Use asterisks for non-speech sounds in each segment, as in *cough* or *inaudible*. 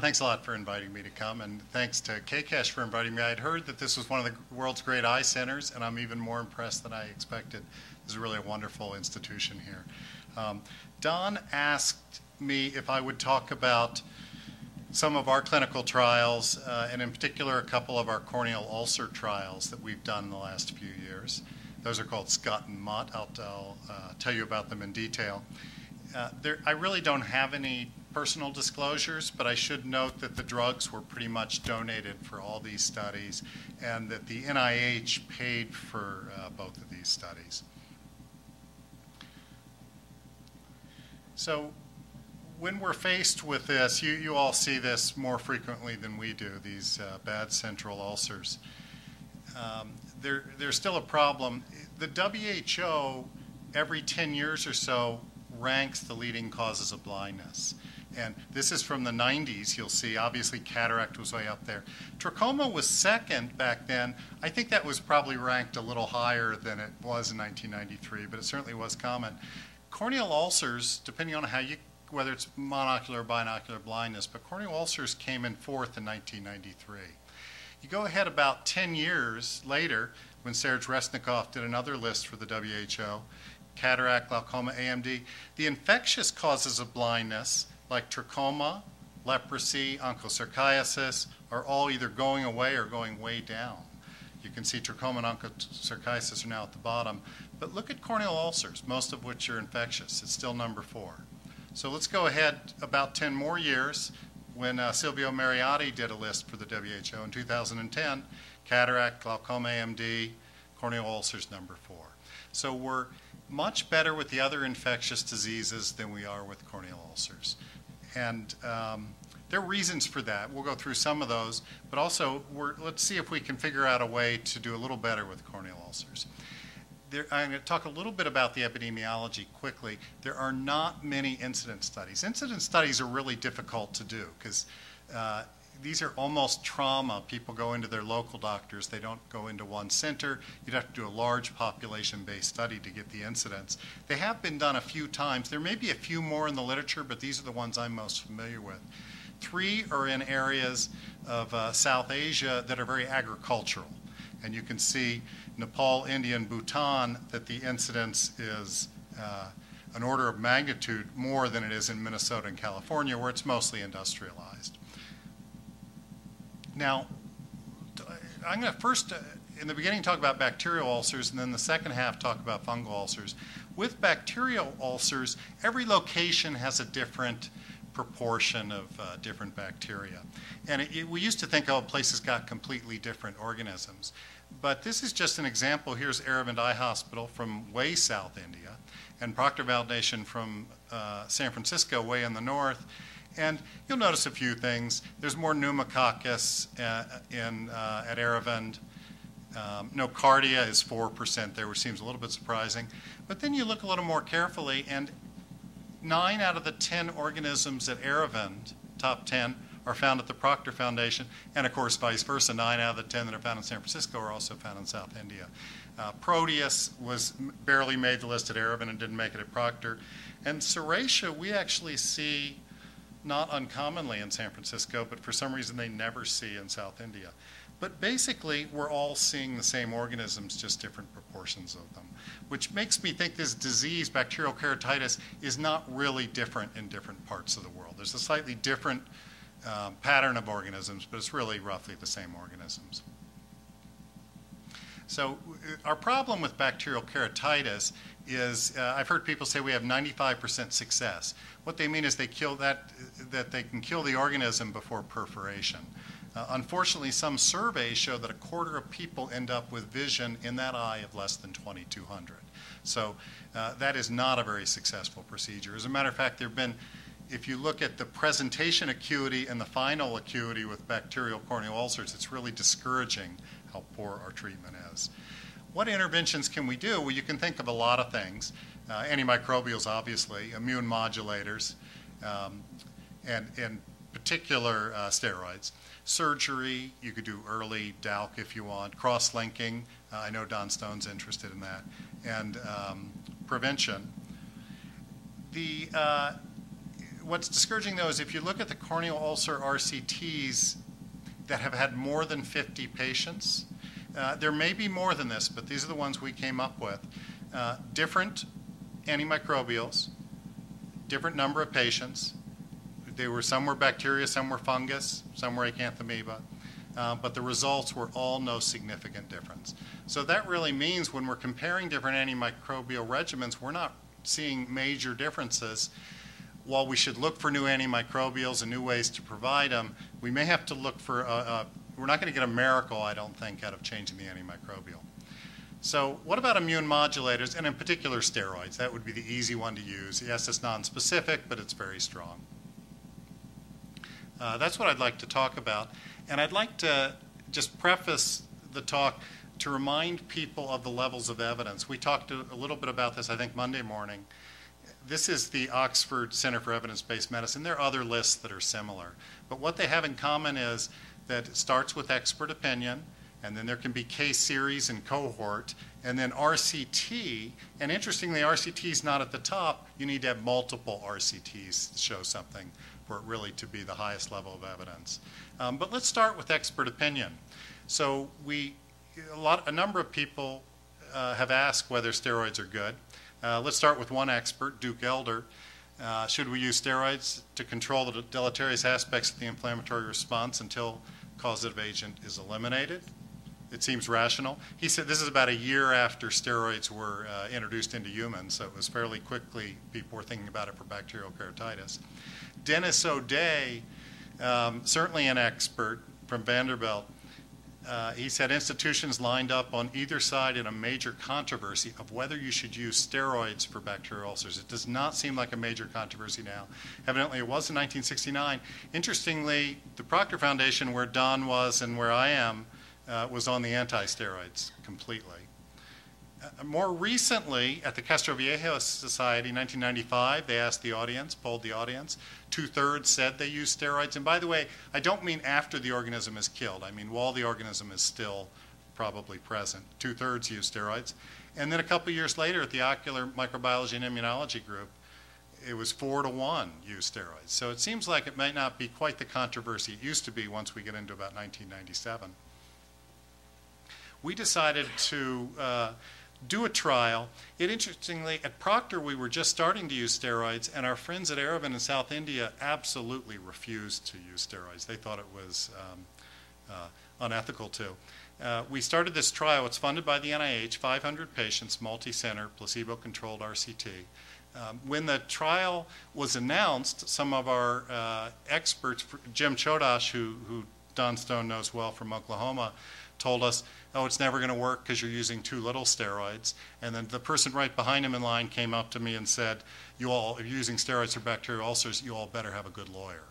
Thanks a lot for inviting me to come, and thanks to KKESH for inviting me. I had heard that this was one of the world's great eye centers, and I'm even more impressed than I expected. This is really a wonderful institution here. Um, Don asked me if I would talk about some of our clinical trials, uh, and in particular, a couple of our corneal ulcer trials that we've done in the last few years. Those are called SCUT and MUTT. I'll, I'll uh, tell you about them in detail. Uh, there, I really don't have any personal disclosures, but I should note that the drugs were pretty much donated for all these studies and that the NIH paid for uh, both of these studies. So when we're faced with this, you, you all see this more frequently than we do, these uh, bad central ulcers. Um, there, there's still a problem. The WHO, every 10 years or so, ranks the leading causes of blindness. And this is from the 90s, you'll see. Obviously, cataract was way up there. Trachoma was second back then. I think that was probably ranked a little higher than it was in 1993, but it certainly was common. Corneal ulcers, depending on how you, whether it's monocular or binocular blindness, but corneal ulcers came in fourth in 1993. You go ahead about 10 years later, when Serge Resnikoff did another list for the WHO, cataract, glaucoma, AMD, the infectious causes of blindness like trachoma, leprosy, onchocerciasis are all either going away or going way down. You can see trachoma and onchocerciasis are now at the bottom. But look at corneal ulcers, most of which are infectious. It's still number four. So let's go ahead about 10 more years when uh, Silvio Mariotti did a list for the WHO in 2010, cataract, glaucoma, AMD, corneal ulcers number four. So we're much better with the other infectious diseases than we are with corneal ulcers. And um, there are reasons for that. We'll go through some of those, but also let's see if we can figure out a way to do a little better with corneal ulcers. There, I'm going to talk a little bit about the epidemiology quickly. There are not many incident studies. Incident studies are really difficult to do because uh, these are almost trauma. People go into their local doctors. They don't go into one center. You'd have to do a large population-based study to get the incidence. They have been done a few times. There may be a few more in the literature, but these are the ones I'm most familiar with. Three are in areas of uh, South Asia that are very agricultural. And you can see Nepal, India, and Bhutan that the incidence is uh, an order of magnitude more than it is in Minnesota and California, where it's mostly industrialized. Now, I'm going to first, uh, in the beginning, talk about bacterial ulcers, and then the second half talk about fungal ulcers. With bacterial ulcers, every location has a different proportion of uh, different bacteria. And it, it, we used to think, oh, places got completely different organisms. But this is just an example. Here's Aravind Eye Hospital from way south India, and Proctor Foundation from uh, San Francisco, way in the north. And you'll notice a few things. There's more pneumococcus uh, in, uh, at Aravind. Um, nocardia is 4% there, which seems a little bit surprising. But then you look a little more carefully, and nine out of the 10 organisms at Aravind, top 10, are found at the Proctor Foundation, and of course, vice versa. Nine out of the 10 that are found in San Francisco are also found in South India. Uh, Proteus was barely made the list at Aravind and didn't make it at Proctor. And Serratia, we actually see not uncommonly in San Francisco, but for some reason they never see in South India. But basically, we're all seeing the same organisms, just different proportions of them, which makes me think this disease, bacterial keratitis, is not really different in different parts of the world. There's a slightly different um, pattern of organisms, but it's really roughly the same organisms. So our problem with bacterial keratitis is, uh, I've heard people say we have 95% success. What they mean is they kill that, that they can kill the organism before perforation. Uh, unfortunately, some surveys show that a quarter of people end up with vision in that eye of less than 2200. So uh, that is not a very successful procedure. As a matter of fact, there have been, if you look at the presentation acuity and the final acuity with bacterial corneal ulcers, it's really discouraging how poor our treatment is. What interventions can we do? Well, you can think of a lot of things uh, antimicrobials, obviously, immune modulators, um, and in particular uh, steroids. Surgery, you could do early DALK if you want. Cross-linking, uh, I know Don Stone's interested in that. And um, prevention. The, uh, what's discouraging though is if you look at the corneal ulcer RCTs that have had more than 50 patients, uh, there may be more than this, but these are the ones we came up with. Uh, different antimicrobials, different number of patients. They were some were bacteria, some were fungus, some were acanthamoeba, uh, but the results were all no significant difference. So that really means when we're comparing different antimicrobial regimens, we're not seeing major differences. While we should look for new antimicrobials and new ways to provide them, we may have to look for, a, a, we're not going to get a miracle, I don't think, out of changing the antimicrobial. So what about immune modulators, and in particular steroids? That would be the easy one to use. Yes, it's nonspecific, but it's very strong. Uh, that's what I'd like to talk about. And I'd like to just preface the talk to remind people of the levels of evidence. We talked a, little bit about this, I think, Monday morning. This is the Oxford Center for Evidence-Based Medicine. There are other lists that are similar. But what they have in common is that starts with expert opinion, and then there can be case series and cohort, and then RCT. And interestingly, RCT is not at the top. You need to have multiple RCTs to show something for it really to be the highest level of evidence. Um, but let's start with expert opinion. So we a, lot, a number of people uh, have asked whether steroids are good. Uh, let's start with one expert, Duke Elder. Uh, should we use steroids to control the deleterious aspects of the inflammatory response until causative agent is eliminated? It seems rational. He said this is about a year after steroids were uh, introduced into humans, so it was fairly quickly people were thinking about it for bacterial keratitis. Dennis O'Day, um, certainly an expert from Vanderbilt, uh, he said institutions lined up on either side in a major controversy of whether you should use steroids for bacterial ulcers. It does not seem like a major controversy now. Evidently, it was in 1969. Interestingly, the Proctor Foundation, where Don was and where I am, uh, was on the anti-steroids completely. Uh, more recently, at the Castroviejo Society in 1995, they asked the audience, polled the audience. Two thirds said they used steroids. And by the way, I don't mean after the organism is killed. I mean while the organism is still probably present. Two thirds used steroids. And then a couple years later, at the Ocular Microbiology and Immunology group, it was four to one used steroids. So it seems like it might not be quite the controversy it used to be once we get into about 1997. We decided to. Uh, do a trial. It interestingly, at Proctor, we were just starting to use steroids, and our friends at Aravind in South India absolutely refused to use steroids. They thought it was um, uh, unethical to. Uh, we started this trial. It's funded by the NIH, 500 patients, multi-center, placebo-controlled RCT. Um, when the trial was announced, some of our uh, experts, Jim Chodosh, who, who Don Stone knows well from Oklahoma, told us oh, it's never going to work because you're using too little steroids. And then the person right behind him in line came up to me and said, you all, if you're using steroids for bacterial ulcers, you all better have a good lawyer.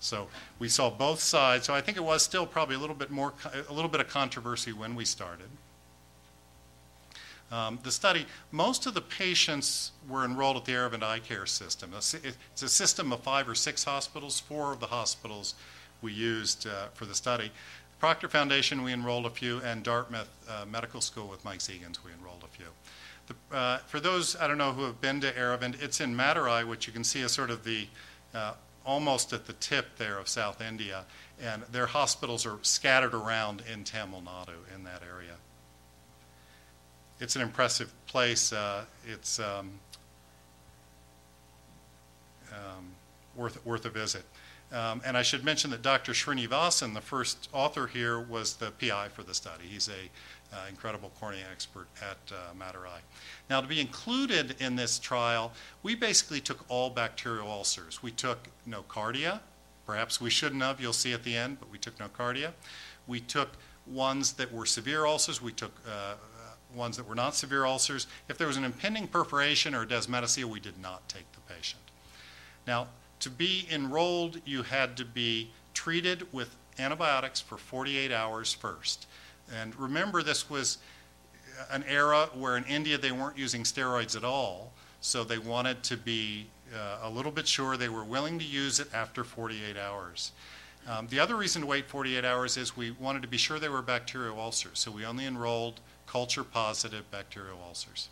So we saw both sides. So I think it was still probably a little bit more, a little bit of controversy when we started. Um, the study, most of the patients were enrolled at the Aravind Eye Care System. It's a system of five or six hospitals. Four of the hospitals we used uh, for the study. Proctor Foundation, we enrolled a few, and Dartmouth uh, Medical School with Mike Zegans, we enrolled a few. The, uh, for those, I don't know, who have been to Aravind, it's in Madurai, which you can see is sort of the, uh, almost at the tip there of South India, and their hospitals are scattered around in Tamil Nadu in that area. It's an impressive place. Uh, it's um, um, worth, worth a visit. Um, and I should mention that Dr. Srinivasan, the first author here, was the PI for the study. He's a uh, incredible cornea expert at uh, Madurai. Now, to be included in this trial, we basically took all bacterial ulcers. We took nocardia. Perhaps we shouldn't have, you'll see at the end, but we took nocardia. We took ones that were severe ulcers. We took uh, ones that were not severe ulcers. If there was an impending perforation or descemetocele, we did not take the patient. Now, to be enrolled, you had to be treated with antibiotics for 48 hours first. And remember, this was an era where in India they weren't using steroids at all, so they wanted to be uh, a little bit sure they were willing to use it after 48 hours. Um, the other reason to wait 48 hours is we wanted to be sure they were bacterial ulcers, so we only enrolled culture positive bacterial ulcers.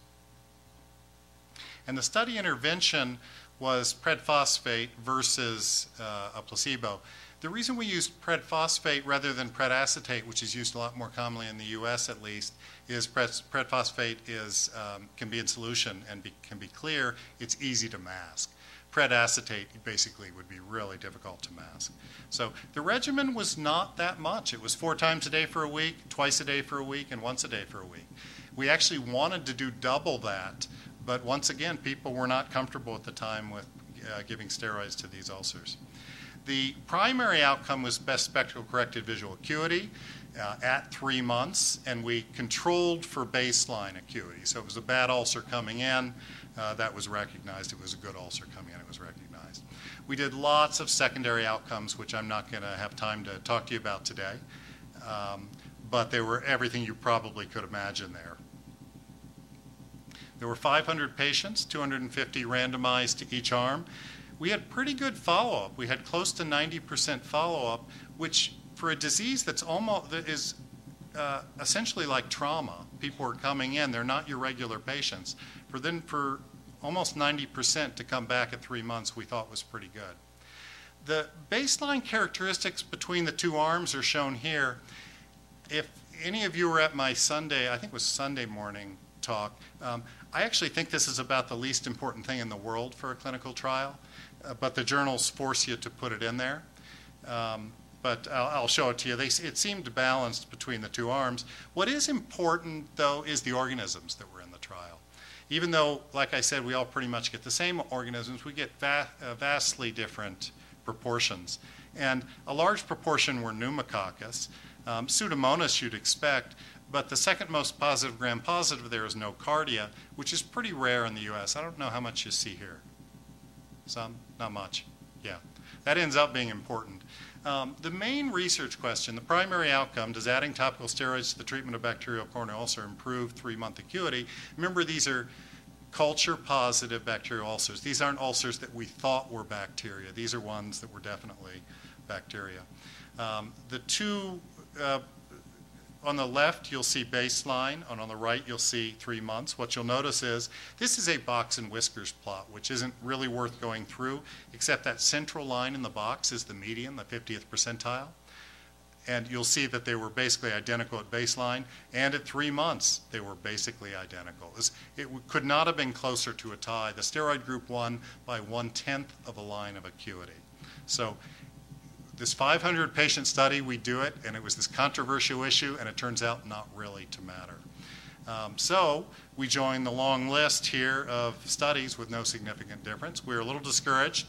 And the study intervention was predphosphate versus uh, a placebo. The reason we used predphosphate rather than predacetate, which is used a lot more commonly in the U.S. at least, is predphosphate is um, can be in solution and be, can be clear. It's easy to mask. Predacetate basically would be really difficult to mask. So the regimen was not that much. It was four times a day for a week, twice a day for a week, and once a day for a week. We actually wanted to do double that, but once again, people were not comfortable at the time with uh, giving steroids to these ulcers. The primary outcome was best spectacle corrected visual acuity uh, at three months, and we controlled for baseline acuity. So it was a bad ulcer coming in, uh, that was recognized. It was a good ulcer coming in, it was recognized. We did lots of secondary outcomes, which I'm not going to have time to talk to you about today, um, but they were everything you probably could imagine there. There were 500 patients, 250 randomized to each arm we had pretty good follow-up. We had close to 90% follow-up, which for a disease that's almost that is uh, essentially like trauma. People are coming in; they're not your regular patients. For then, for almost 90% to come back at three months, we thought was pretty good. The baseline characteristics between the two arms are shown here. If any of you were at my Sunday, I think it was Sunday morning talk, um, I actually think this is about the least important thing in the world for a clinical trial. Uh, but the journals force you to put it in there. Um, but I'll, I'll, show it to you. They, it seemed balanced between the two arms. What is important, though, is the organisms that were in the trial. Even though, like I said, we all pretty much get the same organisms, we get va uh, vastly different proportions. And a large proportion were pneumococcus. Um, Pseudomonas you'd expect, but the second most positive gram positive there is nocardia, which is pretty rare in the U.S. I don't know how much you see here. Some? Not much. Yeah. That ends up being important. Um, the main research question, the primary outcome, does adding topical steroids to the treatment of bacterial corneal ulcer improve three-month acuity? Remember, these are culture-positive bacterial ulcers. These aren't ulcers that we thought were bacteria. These are ones that were definitely bacteria. Um, the two uh, on the left, you'll see baseline, and on the right, you'll see three months. What you'll notice is this is a box and whiskers plot, which isn't really worth going through, except that central line in the box is the median, the 50th percentile. And you'll see that they were basically identical at baseline, and at three months, they were basically identical. It could not have been closer to a tie. The steroid group won by one-tenth of a line of acuity. So this 500 patient study, we do it, and it was this controversial issue, and it turns out not really to matter. Um, so we joined the long list here of studies with no significant difference. We were a little discouraged.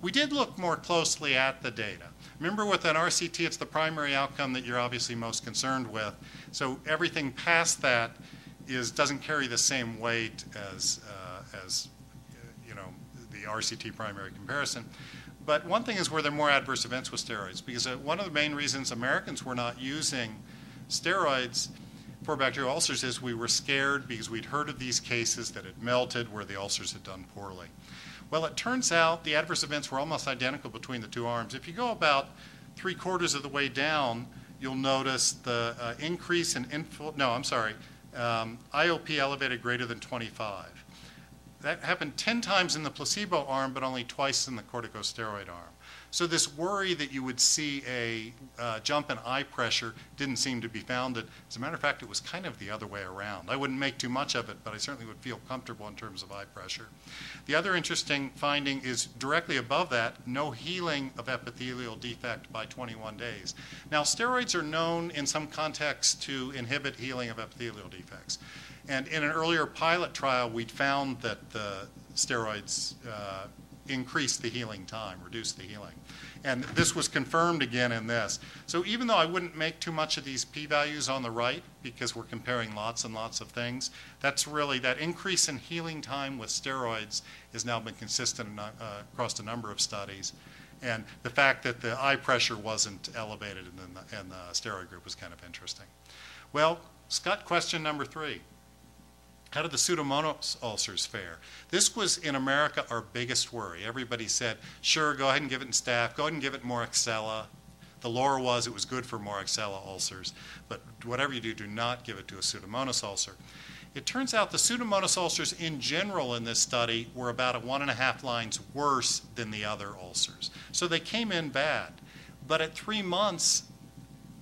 We did look more closely at the data. Remember with an RCT, it's the primary outcome that you're obviously most concerned with. So everything past that is, doesn't carry the same weight as, uh, as you know, the RCT primary comparison. But one thing is were there are more adverse events with steroids? Because uh, one of the main reasons Americans were not using steroids for bacterial ulcers is we were scared because we'd heard of these cases that had melted where the ulcers had done poorly. Well, it turns out the adverse events were almost identical between the two arms. If you go about three quarters of the way down, you'll notice the uh, increase in infil, no, I'm sorry, um, IOP elevated greater than 25. That happened 10 times in the placebo arm, but only twice in the corticosteroid arm. So this worry that you would see a uh, jump in eye pressure didn't seem to be founded. As a matter of fact, it was kind of the other way around. I wouldn't make too much of it, but I certainly would feel comfortable in terms of eye pressure. The other interesting finding is directly above that, no healing of epithelial defect by 21 days. Now, steroids are known in some contexts to inhibit healing of epithelial defects. And in an earlier pilot trial, we found that the steroids uh, increased the healing time, reduced the healing. And this was confirmed again in this. So even though I wouldn't make too much of these p-values on the right, because we're comparing lots and lots of things, that's really, that increase in healing time with steroids has now been consistent uh, across a number of studies. And the fact that the eye pressure wasn't elevated in the, in the steroid group was kind of interesting. Well, SCUT, question number three. How did the Pseudomonas ulcers fare? This was in America our biggest worry. Everybody said, sure, go ahead and give it in staph, go ahead and give it more Moraxella. The lore was it was good for more Moraxella ulcers, but whatever you do, do not give it to a Pseudomonas ulcer. It turns out the Pseudomonas ulcers in general in this study were about one and a half lines worse than the other ulcers. So they came in bad. But at three months,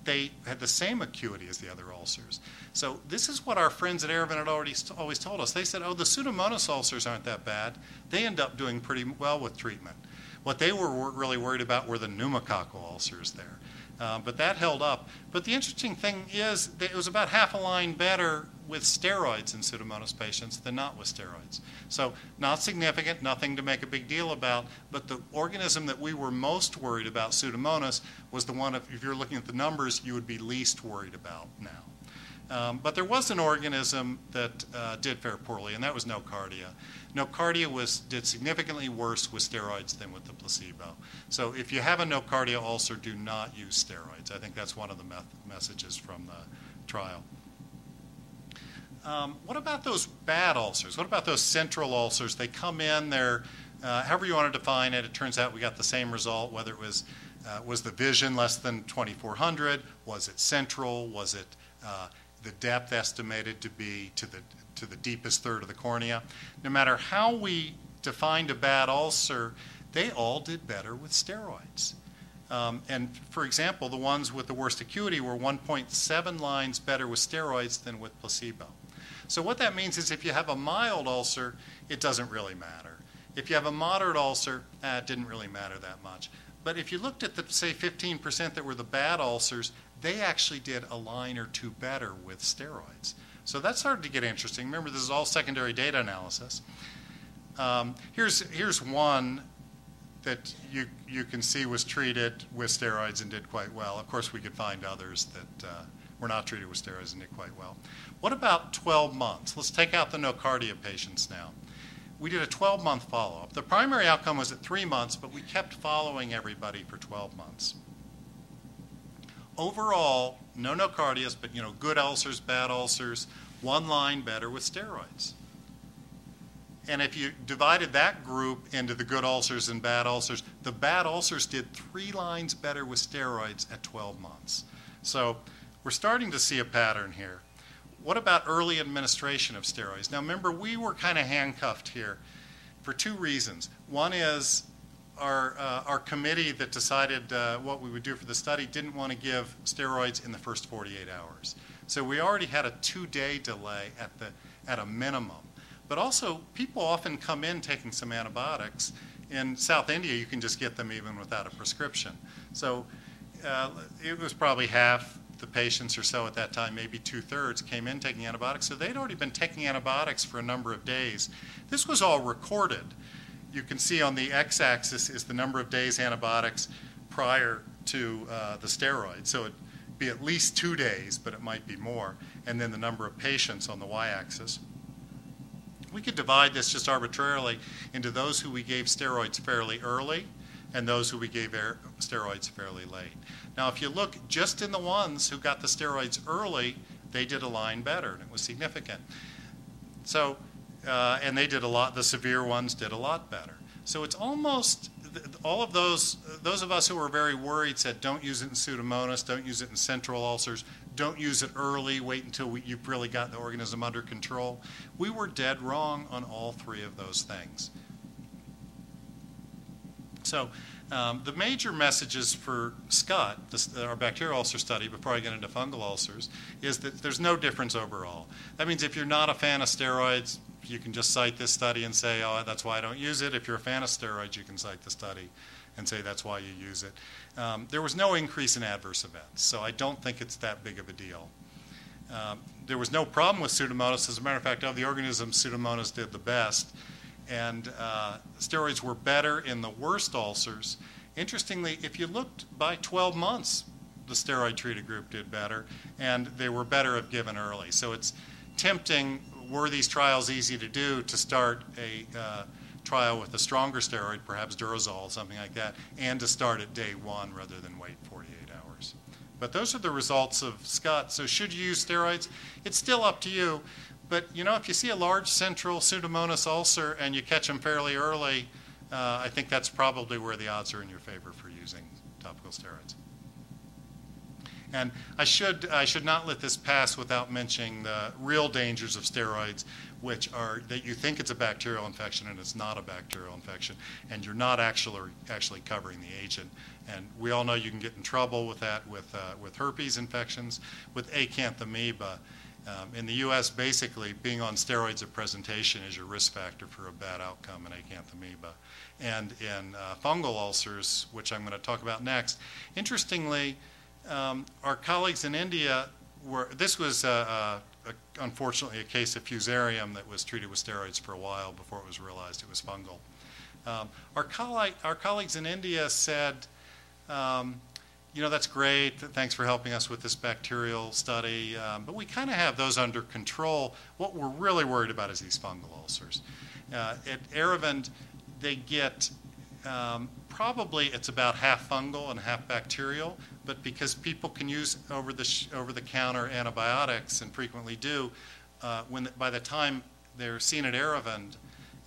they had the same acuity as the other ulcers. So this is what our friends at Aravind had already always told us. They said, oh, the Pseudomonas ulcers aren't that bad. They end up doing pretty well with treatment. What they were really worried about were the pneumococcal ulcers there. Uh, but that held up. But the interesting thing is that it was about half a line better with steroids in Pseudomonas patients than not with steroids. So not significant, nothing to make a big deal about, but the organism that we were most worried about, Pseudomonas, was the one, if, if you're looking at the numbers, you would be least worried about now. Um, but there was an organism that uh, did fare poorly, and that was nocardia. Nocardia was, did significantly worse with steroids than with the placebo. So if you have a nocardia ulcer, do not use steroids. I think that's one of the messages from the trial. Um, what about those bad ulcers? What about those central ulcers? They come in, they're, uh, however you want to define it, it turns out we got the same result, whether it was, uh, was the vision less than 2400, was it central, was it uh, the depth estimated to be to the, to the deepest third of the cornea. No matter how we defined a bad ulcer, they all did better with steroids. Um, and for example, the ones with the worst acuity were 1.7 lines better with steroids than with placebo. So what that means is if you have a mild ulcer, it doesn't really matter. If you have a moderate ulcer, eh, it didn't really matter that much. But if you looked at the, say, 15% that were the bad ulcers, they actually did a line or two better with steroids. So that started to get interesting. Remember, this is all secondary data analysis. Um, here's, here's one that you, you can see was treated with steroids and did quite well. Of course, we could find others that uh, were not treated with steroids and did quite well. What about 12 months? Let's take out the nocardia patients now. We did a 12-month follow-up. The primary outcome was at three months, but we kept following everybody for 12 months overall, no nocardias, but you know, good ulcers, bad ulcers, one line better with steroids. And if you divided that group into the good ulcers and bad ulcers, the bad ulcers did three lines better with steroids at 12 months. So we're starting to see a pattern here. What about early administration of steroids? Now remember, we were kind of handcuffed here for two reasons. One is our, uh, our committee that decided uh, what we would do for the study didn't want to give steroids in the first 48 hours. So we already had a two-day delay at, the, at a minimum. But also, people often come in taking some antibiotics. In South India, you can just get them even without a prescription. So uh, it was probably half the patients or so at that time, maybe two-thirds, came in taking antibiotics. So they'd already been taking antibiotics for a number of days. This was all recorded you can see on the x-axis is the number of days antibiotics prior to uh, the steroid. So it'd be at least two days, but it might be more. And then the number of patients on the y-axis. We could divide this just arbitrarily into those who we gave steroids fairly early and those who we gave steroids fairly late. Now, if you look just in the ones who got the steroids early, they did a line better, and it was significant. So uh, and they did a lot, the severe ones did a lot better. So it's almost, all of those, those of us who were very worried said don't use it in Pseudomonas, don't use it in central ulcers, don't use it early, wait until we, you've really got the organism under control. We were dead wrong on all three of those things. So um, the major messages for SCUT, this, our bacterial ulcer study, before I get into fungal ulcers, is that there's no difference overall. That means if you're not a fan of steroids, you can just cite this study and say, oh, that's why I don't use it. If you're a fan of steroids, you can cite the study and say that's why you use it. Um, there was no increase in adverse events, so I don't think it's that big of a deal. Um, there was no problem with Pseudomonas. As a matter of fact, of the organisms, Pseudomonas did the best. And uh, steroids were better in the worst ulcers. Interestingly, if you looked by 12 months, the steroid treated group did better, and they were better if given early. So it's tempting were these trials easy to do to start a uh, trial with a stronger steroid, perhaps Durezol, something like that, and to start at day one rather than wait 48 hours. But those are the results of SCUT. So should you use steroids? It's still up to you. But you know, if you see a large central pseudomonas ulcer and you catch them fairly early, uh, I think that's probably where the odds are in your favor for using topical steroids. And I should, I should not let this pass without mentioning the real dangers of steroids, which are that you think it's a bacterial infection and it's not a bacterial infection, and you're not actually, actually covering the agent. And we all know you can get in trouble with that with, uh, with herpes infections, with acanthamoeba. Um, in the U.S., basically, being on steroids at presentation is your risk factor for a bad outcome in acanthamoeba. And in uh, fungal ulcers, which I'm going to talk about next, interestingly, um, our colleagues in India were, this was uh, uh, unfortunately a case of fusarium that was treated with steroids for a while before it was realized it was fungal. Um, our, colleague, our colleagues in India said, um, you know, that's great. Thanks for helping us with this bacterial study. Um, but we kind of have those under control. What we're really worried about is these fungal ulcers. Uh, at Aravind, they get um, probably it's about half fungal and half bacterial, but because people can use over the over the counter antibiotics and frequently do, uh, when by the time they're seen at Aravind,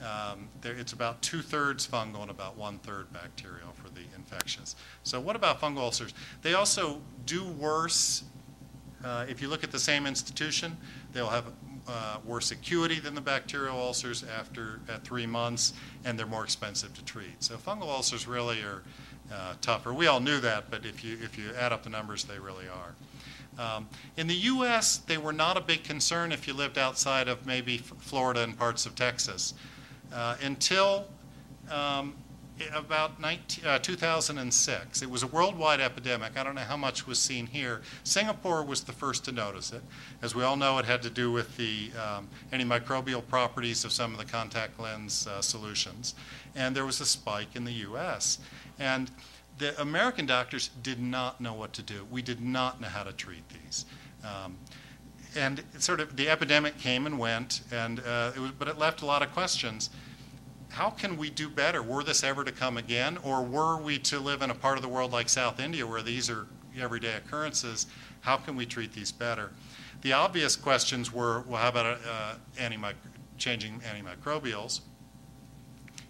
um, it's about two thirds fungal and about one third bacterial for the infections. So what about fungal ulcers? They also do worse. Uh, if you look at the same institution, they'll have uh, worse acuity than the bacterial ulcers after at three months, and they're more expensive to treat. So fungal ulcers really are uh, tougher. We all knew that, but if you if you add up the numbers, they really are. Um, in the U.S., they were not a big concern if you lived outside of maybe Florida and parts of Texas uh, until um, about 19, uh, 2006. It was a worldwide epidemic. I don't know how much was seen here. Singapore was the first to notice it. As we all know, it had to do with the um, antimicrobial properties of some of the contact lens uh, solutions. And there was a spike in the U.S. And the American doctors did not know what to do. We did not know how to treat these. Um, and sort of the epidemic came and went, and uh, it was, but it left a lot of questions how can we do better? Were this ever to come again, or were we to live in a part of the world like South India where these are everyday occurrences? How can we treat these better? The obvious questions were, well, how about uh, changing antimicrobials?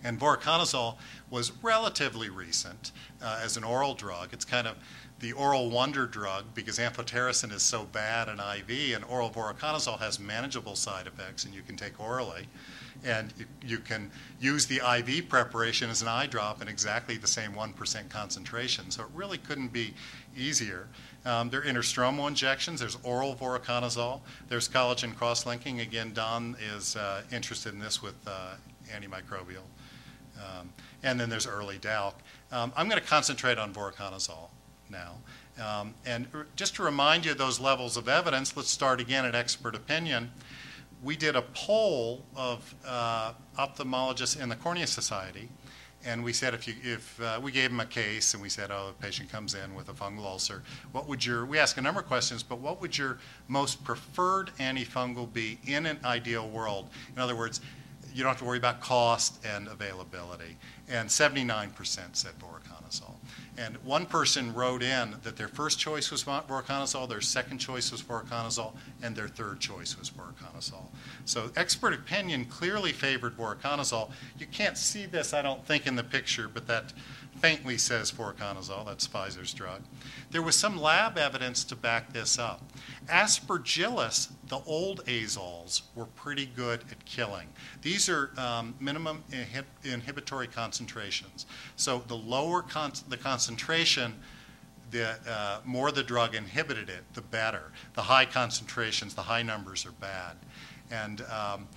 And voriconazole was relatively recent uh, as an oral drug. It's kind of the oral wonder drug because amphotericin is so bad in IV, and oral voriconazole has manageable side effects, and you can take orally and you, you, can use the IV preparation as an eye drop in exactly the same 1% concentration. So it really couldn't be easier. Um, there are interstromal injections. There's oral voriconazole. There's collagen cross-linking. Again, Don is uh, interested in this with uh, antimicrobial. Um, and then there's early DALK. Um, I'm going to concentrate on voriconazole now. Um, and just to remind you of those levels of evidence, let's start again at expert opinion we did a poll of uh, ophthalmologists in the Cornea Society, and we said if you if uh, we gave them a case and we said, oh, the patient comes in with a fungal ulcer, what would your we ask a number of questions, but what would your most preferred antifungal be in an ideal world? In other words, you don't have to worry about cost and availability. And 79% said voriconazole. And one person wrote in that their first choice was voriconazole, their second choice was voriconazole, and their third choice was voriconazole. So expert opinion clearly favored voriconazole. You can't see this, I don't think, in the picture, but that faintly says voriconazole. That's Pfizer's drug. There was some lab evidence to back this up. Aspergillus, the old azoles, were pretty good at killing. These are um, minimum inhib inhibitory concentrations. So the lower con the concentration, the uh, more the drug inhibited it, the better. The high concentrations, the high numbers are bad. And um,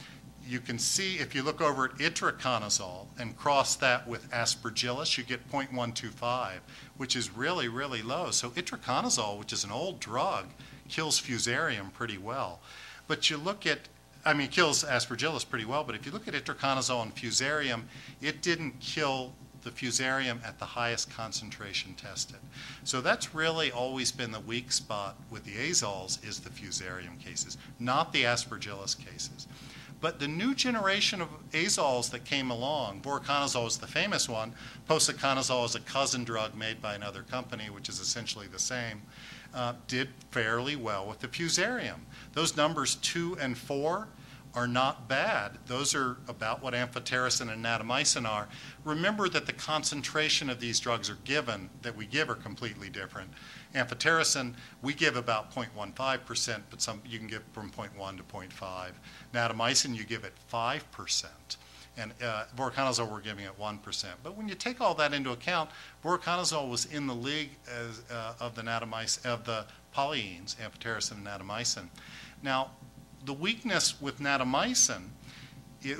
you can see if you look over at itraconazole and cross that with aspergillus, you get 0.125, which is really, really low. So itraconazole, which is an old drug, kills fusarium pretty well. But you look at, I mean, kills aspergillus pretty well, but if you look at itraconazole and fusarium, it didn't kill the fusarium at the highest concentration tested. So that's really always been the weak spot with the azoles is the fusarium cases, not the aspergillus cases. But the new generation of azoles that came along, voriconazole is the famous one, posaconazole is a cousin drug made by another company, which is essentially the same, uh, did fairly well with the fusarium. Those numbers two and four are not bad. Those are about what amphotericin and natamycin are. Remember that the concentration of these drugs are given, that we give, are completely different. Amphotericin, we give about 0.15%, but some you can give from 0.1 to 0.5. Natamycin, you give at 5%. And uh, voriconazole, we're giving at 1%. But when you take all that into account, voriconazole was in the league as, uh, of the natamycin, of the polyenes, amphotericin and natamycin. Now, the weakness with natamycin,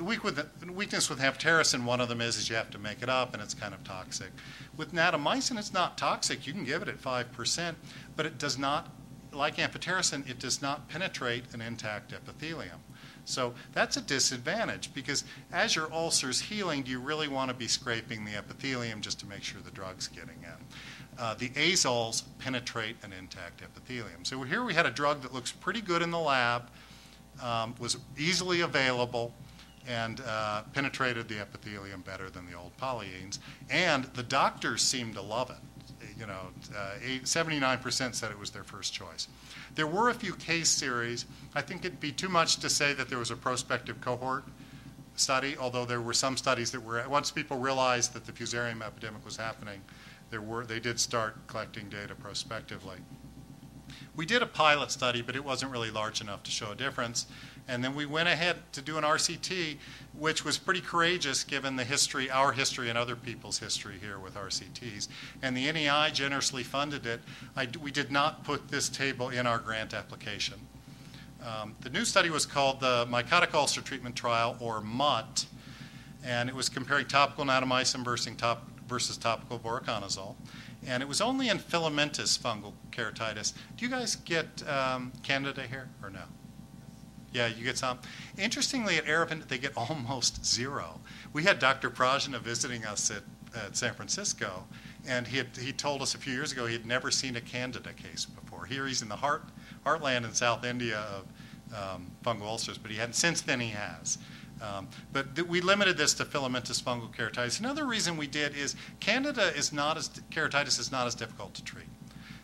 weak with, weakness with amphotericin, one of them is, is you have to make it up and it's kind of toxic. With natamycin, it's not toxic. You can give it at 5%, but it does not, like amphotericin, it does not penetrate an intact epithelium. So that's a disadvantage because as your ulcer's healing, do you really want to be scraping the epithelium just to make sure the drug's getting in? Uh, the azoles penetrate an intact epithelium. So here we had a drug that looks pretty good in the lab, um, was easily available, and uh, penetrated the epithelium better than the old polyenes. And the doctors seemed to love it. You know, uh, 79% said it was their first choice. There were a few case series. I think it'd be too much to say that there was a prospective cohort study, although there were some studies that were, once people realized that the fusarium epidemic was happening, there were, they did start collecting data prospectively. We did a pilot study, but it wasn't really large enough to show a difference. And then we went ahead to do an RCT, which was pretty courageous given the history, our history, and other people's history here with RCTs. And the NEI generously funded it. I, we did not put this table in our grant application. Um, the new study was called the Mycotic Ulcer Treatment Trial, or MUTT, and it was comparing topical natamycin versus, top, versus topical voriconazole. And it was only in filamentous fungal keratitis. Do you guys get um, Candida here or no? Yeah, you get some. Interestingly, at Aravind, they get *laughs* almost zero. We had Dr. Prajna visiting us at, at San Francisco, and he, had, he told us a few years ago he had never seen a Candida case before. Here he's in the heart, heartland in South India of um, fungal ulcers, but he had since then he has. Um, but we limited this to filamentous fungal keratitis. Another reason we did is Candida is not as keratitis is not as difficult to treat.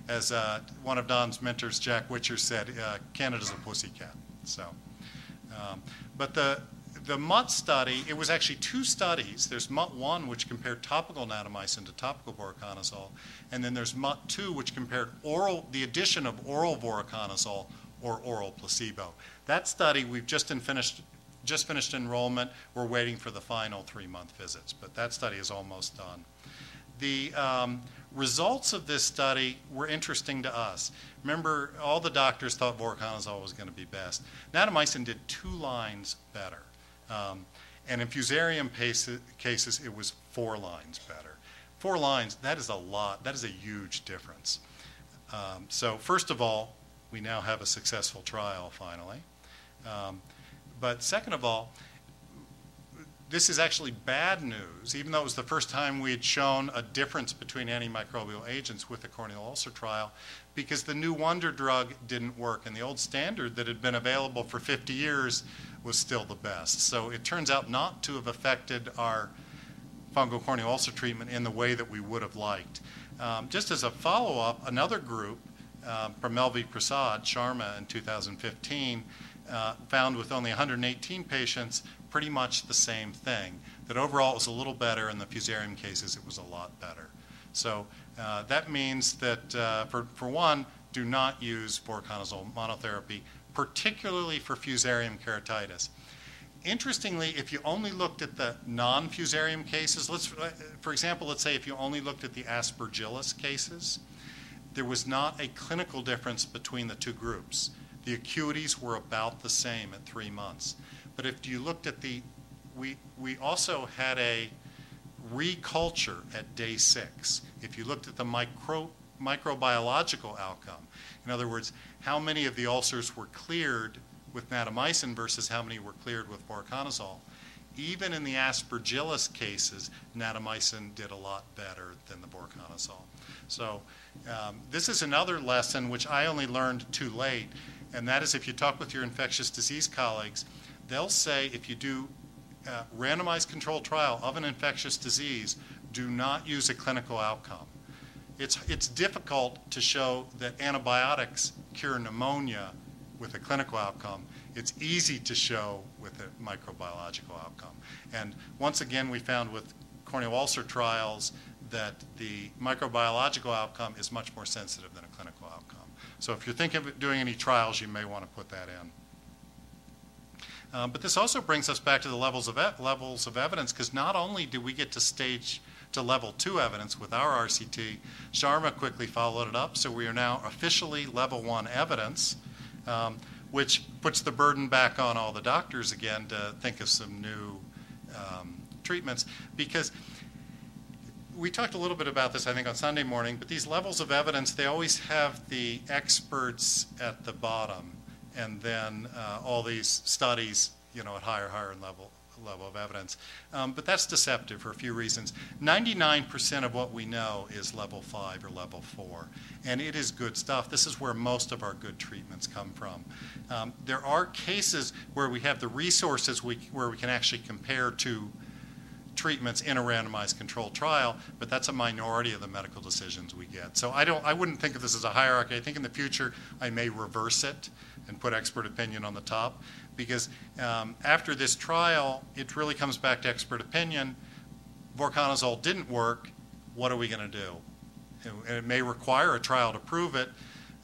As uh, one of Don's mentors, Jack Whitcher, said, uh, Candida's a pussycat. So, um, but the the MUTT study, it was actually two studies. There's MUT1, which compared topical natamycin to topical voriconazole, and then there's MUT2, which compared oral, the addition of oral voriconazole or oral placebo. That study, we've just finished, just finished enrollment. We're waiting for the final three-month visits, but that study is almost done. The um, results of this study were interesting to us. Remember, all the doctors thought voriconazole was going to be best. Natamycin did two lines better. Um, and in fusarium cases, it was four lines better. Four lines, that is a lot. That is a huge difference. Um, so first of all, we now have a successful trial finally. Um, but second of all, this is actually bad news, even though it was the first time we had shown a difference between antimicrobial agents with the corneal ulcer trial, because the new wonder drug didn't work, and the old standard that had been available for 50 years was still the best. So it turns out not to have affected our fungal corneal ulcer treatment in the way that we would have liked. Um, just as a follow-up, another group um, from Melvi Prasad, Sharma, in 2015, uh, found with only 118 patients pretty much the same thing. That overall it was a little better, in the fusarium cases it was a lot better. So uh, that means that, uh, for, for one, do not use voriconazole monotherapy, particularly for fusarium keratitis. Interestingly, if you only looked at the non-fusarium cases, let's, uh, for example, let's say if you only looked at the aspergillus cases, there was not a clinical difference between the two groups. The acuities were about the same at three months. But if you looked at the, we, we also had a reculture at day six. If you looked at the micro, microbiological outcome, in other words, how many of the ulcers were cleared with natamycin versus how many were cleared with voriconazole, even in the aspergillus cases, natamycin did a lot better than the voriconazole. So um, this is another lesson which I only learned too late, and that is if you talk with your infectious disease colleagues, they'll say if you do a randomized controlled trial of an infectious disease, do not use a clinical outcome. It's, it's difficult to show that antibiotics cure pneumonia with a clinical outcome, it's easy to show with a microbiological outcome. And once again, we found with corneal ulcer trials that the microbiological outcome is much more sensitive than a clinical. So if you're thinking of doing any trials, you may want to put that in. Um, but this also brings us back to the levels of, levels of evidence, because not only do we get to stage to level two evidence with our RCT, Sharma quickly followed it up, so we are now officially level one evidence, um, which puts the burden back on all the doctors again to think of some new um, treatments, because we talked a little bit about this, I think, on Sunday morning, but these levels of evidence, they always have the experts at the bottom, and then uh, all these studies, you know, at higher, higher level level of evidence. Um, but that's deceptive for a few reasons. 99% of what we know is level five or level four, and it is good stuff. This is where most of our good treatments come from. Um, there are cases where we have the resources we, where we can actually compare to treatments in a randomized controlled trial, but that's a minority of the medical decisions we get. So I don't, I wouldn't think of this as a hierarchy. I think in the future I may reverse it and put expert opinion on the top, because um, after this trial, it really comes back to expert opinion. Voriconazole didn't work. What are we going to do? And it may require a trial to prove it.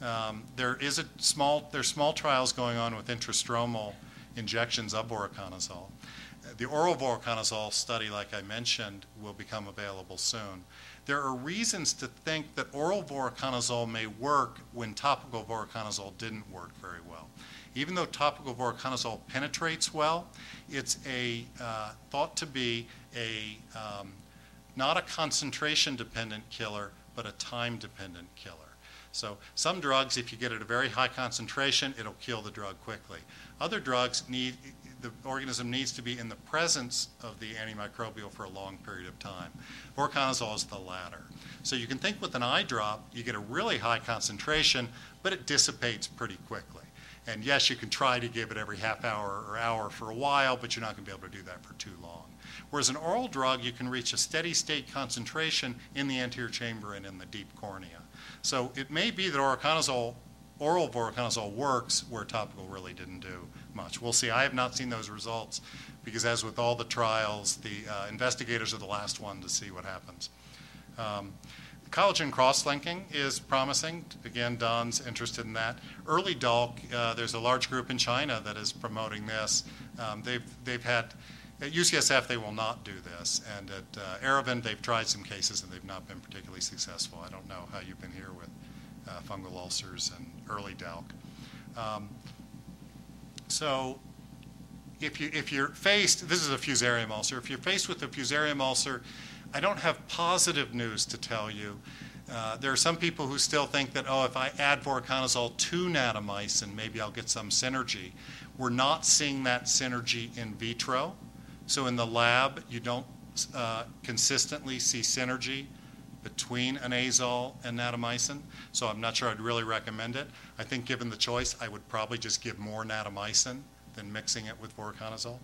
Um, there is a small, there's small trials going on with intrastromal injections of voriconazole the oral voriconazole study, like I mentioned, will become available soon. There are reasons to think that oral voriconazole may work when topical voriconazole didn't work very well. Even though topical voriconazole penetrates well, it's a uh, thought to be a um, not a concentration-dependent killer, but a time-dependent killer. So some drugs, if you get at a very high concentration, it'll kill the drug quickly. Other drugs need the organism needs to be in the presence of the antimicrobial for a long period of time. Voriconazole is the latter. So you can think with an eye drop, you get a really high concentration, but it dissipates pretty quickly. And yes, you can try to give it every half hour or hour for a while, but you're not going to be able to do that for too long. Whereas an oral drug, you can reach a steady state concentration in the anterior chamber and in the deep cornea. So it may be that oral voriconazole works where topical really didn't do much. We'll see. I have not seen those results because, as with all the trials, the uh, investigators are the last one to see what happens. Um, collagen cross-linking is promising. Again, Don's interested in that. Early DALK, uh, there's a large group in China that is promoting this. Um, they've, they've had, at UCSF, they will not do this. And at uh, Aravind, they've tried some cases and they've not been particularly successful. I don't know how you've been here with uh, fungal ulcers and early DALK. Um, so if, you, if you're faced, this is a fusarium ulcer, if you're faced with a fusarium ulcer, I don't have positive news to tell you. Uh, there are some people who still think that, oh, if I add voriconazole to natamycin, maybe I'll get some synergy. We're not seeing that synergy in vitro. So in the lab, you don't uh, consistently see synergy between an azole and natamycin, so I'm not sure I'd really recommend it. I think given the choice, I would probably just give more natamycin than mixing it with voriconazole.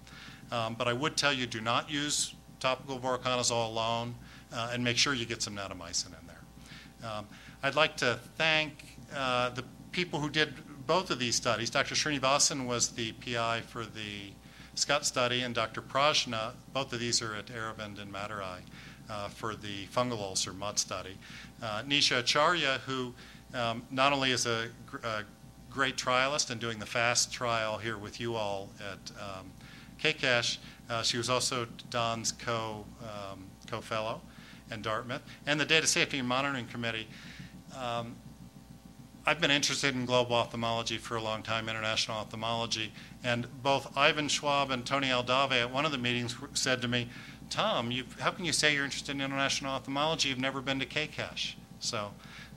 Um, but I would tell you do not use topical voriconazole alone uh, and make sure you get some natamycin in there. Um, I'd like to thank uh, the people who did both of these studies. Dr. Srinivasan was the PI for the SCUT study, and Dr. Prajna, both of these are at Aravind and Madurai uh, for the fungal ulcer MUTT study. Uh, Nisha Acharya, who um, not only is a, gr a, great trialist and doing the FAST trial here with you all at um, KKESH, uh, she was also Don's co, um, co-fellow in Dartmouth, and the Data Safety and Monitoring Committee. Um, I've been interested in global ophthalmology for a long time, international ophthalmology, and both Ivan Schwab and Tony Aldave at one of the meetings said to me, Tom, how can you say you're interested in international ophthalmology? You've never been to KKESH. So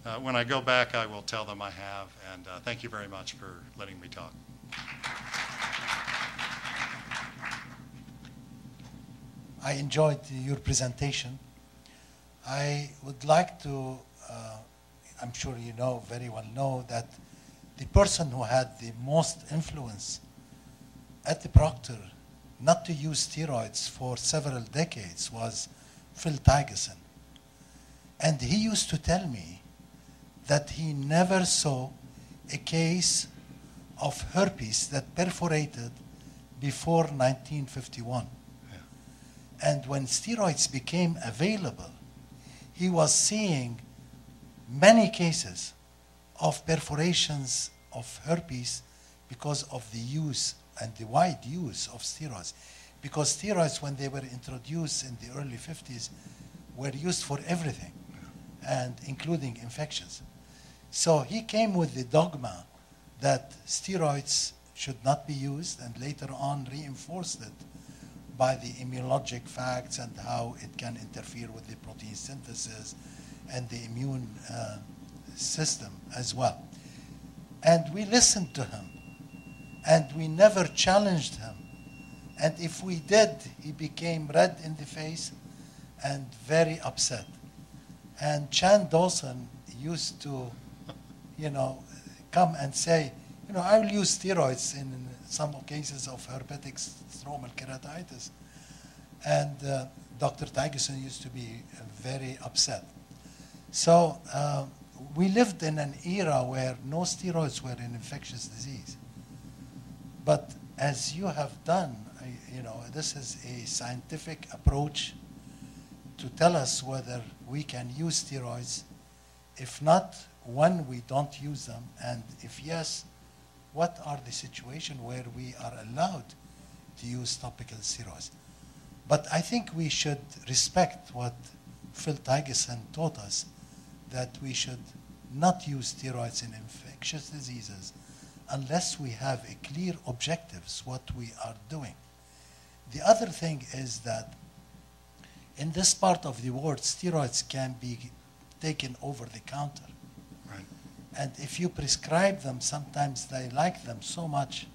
uh, when I go back, I will tell them I have. And uh, thank you very much for letting me talk. I enjoyed your presentation. I would like to, uh, I'm sure you know, very well know, that the person who had the most influence at the Proctor not to use steroids for several decades was Phil Thygeson. And he used to tell me that he never saw a case of herpes that perforated before 1951. And when steroids became available, he was seeing many cases of perforations of herpes because of the use and the wide use of steroids. Because steroids, when they were introduced in the early 50s, were used for everything, and including infections. So he came with the dogma that steroids should not be used, and later on reinforced it by the immunologic facts and how it can interfere with the protein synthesis and the immune uh, system as well. And we listened to him, and we never challenged him. And if we did, he became red in the face and very upset. And Chan Dawson used to, you know, come and say, you know, I will use steroids in some cases of herpetic stromal keratitis. And uh, Dr. Thygeson used to be very upset. So uh, we lived in an era where no steroids were an infectious disease. But as you have done, you know, this is a scientific approach to tell us whether we can use steroids. If not, when we don't use them, and if yes, what are the situations where we are allowed to use topical steroids? But I think we should respect what Phil Thygeson taught us, that we should not use steroids in infectious diseases unless we have a clear objectives what we are doing. The other thing is that in this part of the world, steroids can be taken over the counter. Right. And if you prescribe them, sometimes they like them so much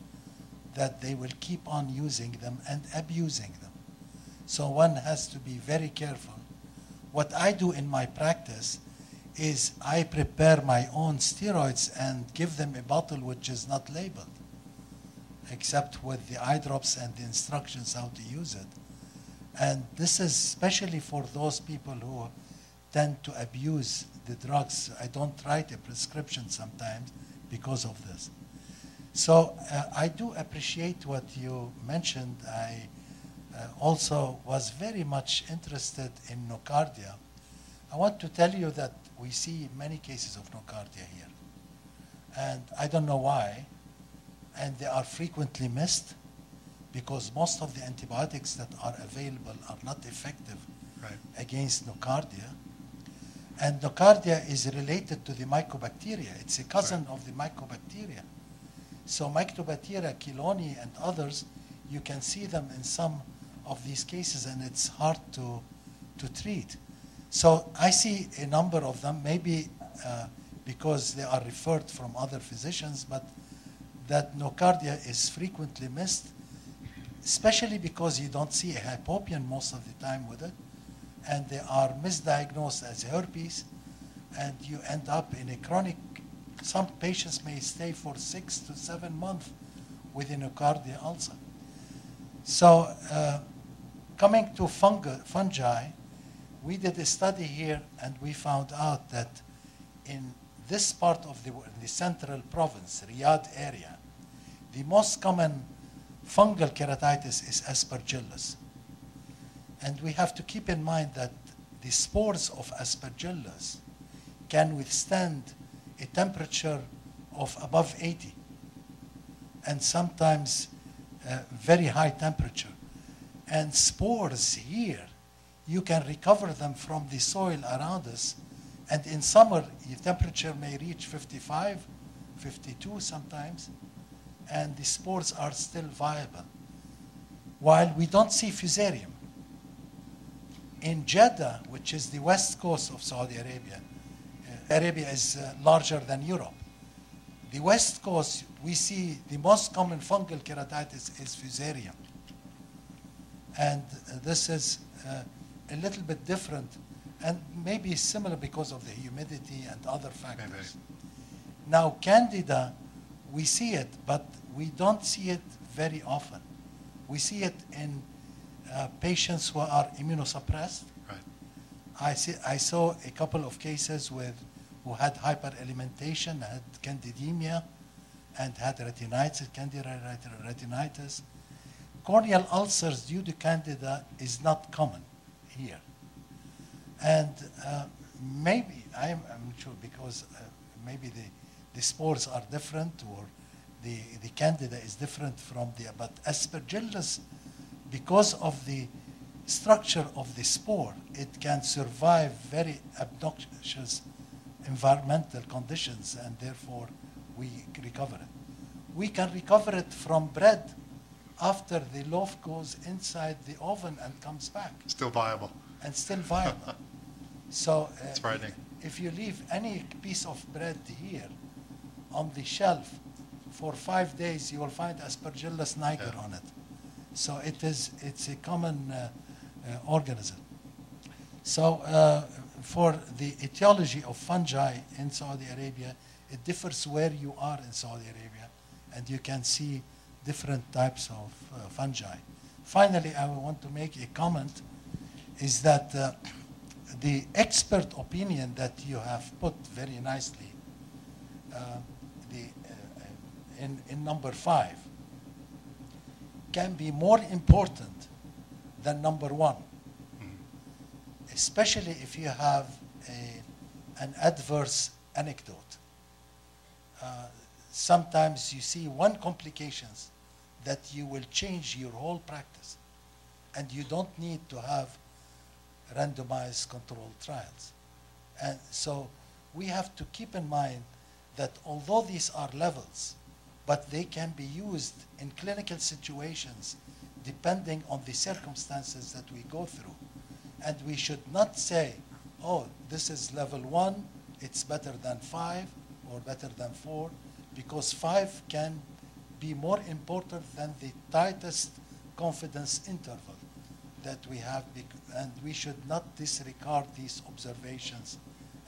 that they will keep on using them and abusing them. So one has to be very careful. What I do in my practice is I prepare my own steroids and give them a bottle which is not labeled, except with the eye drops and the instructions how to use it. And this is especially for those people who tend to abuse the drugs. I don't write a prescription sometimes because of this. So uh, I do appreciate what you mentioned. I uh, also was very much interested in nocardia. I want to tell you that we see many cases of nocardia here. And I don't know why. And they are frequently missed because most of the antibiotics that are available are not effective Right. against nocardia. And nocardia is related to the mycobacteria. It's a cousin of the mycobacteria. So mycobacteria, chelonae, and others, you can see them in some of these cases, and it's hard to, to treat. So I see a number of them, maybe uh, because they are referred from other physicians, but that nocardia is frequently missed, especially because you don't see a hypopyon most of the time with it, and they are misdiagnosed as herpes, and you end up in a chronic. Some patients may stay for six to seven months with a nocardia ulcer. So, uh, coming to fungi, fungi, we did a study here and we found out that in this part of the, the central province, Riyadh area, the most common fungal keratitis is aspergillus. And we have to keep in mind that the spores of aspergillus can withstand a temperature of above 80 and sometimes uh, very high temperature. And spores here, you can recover them from the soil around us. And in summer, the temperature may reach 55, 52 sometimes, and the spores are still viable. While we don't see fusarium. In Jeddah, which is the west coast of Saudi Arabia, uh, Arabia is uh, larger than Europe. The west coast, we see the most common fungal keratitis is fusarium. And uh, this is uh, a little bit different and maybe similar because of the humidity and other factors. Maybe. Now, candida, we see it, but we don't see it very often. We see it in uh, patients who are immunosuppressed. Right. I, see, I saw a couple of cases with who had hyperalimentation, had candidemia, and had retinitis, candida retinitis. Corneal ulcers due to candida is not common here. And uh, maybe, I'm, I'm sure because uh, maybe the, the spores are different or the, the candida is different from the, but aspergillus, because of the structure of the spore, it can survive very obnoxious environmental conditions and therefore we recover it. We can recover it from bread after the loaf goes inside the oven and comes back Still viable. and still viable. *laughs* so uh, It's frightening. if you leave any piece of bread here on the shelf for five days, you will find Aspergillus niger Yeah. on it. So it is it's a common uh, uh, organism. So uh, for the etiology of fungi in Saudi Arabia, it differs where you are in Saudi Arabia, and you can see different types of uh, fungi. Finally, I want to make a comment is that uh, the expert opinion that you have put very nicely uh, the, uh, in, in number five can be more important than number one, especially if you have a, an adverse anecdote. Uh, sometimes you see one complications that you will change your whole practice and you don't need to have randomized controlled trials. And so we have to keep in mind that although these are levels, but they can be used in clinical situations depending on the circumstances that we go through. And we should not say, oh, this is level one, it's better than five or better than four, because five can be more important than the tightest confidence interval that we have, and we should not disregard these observations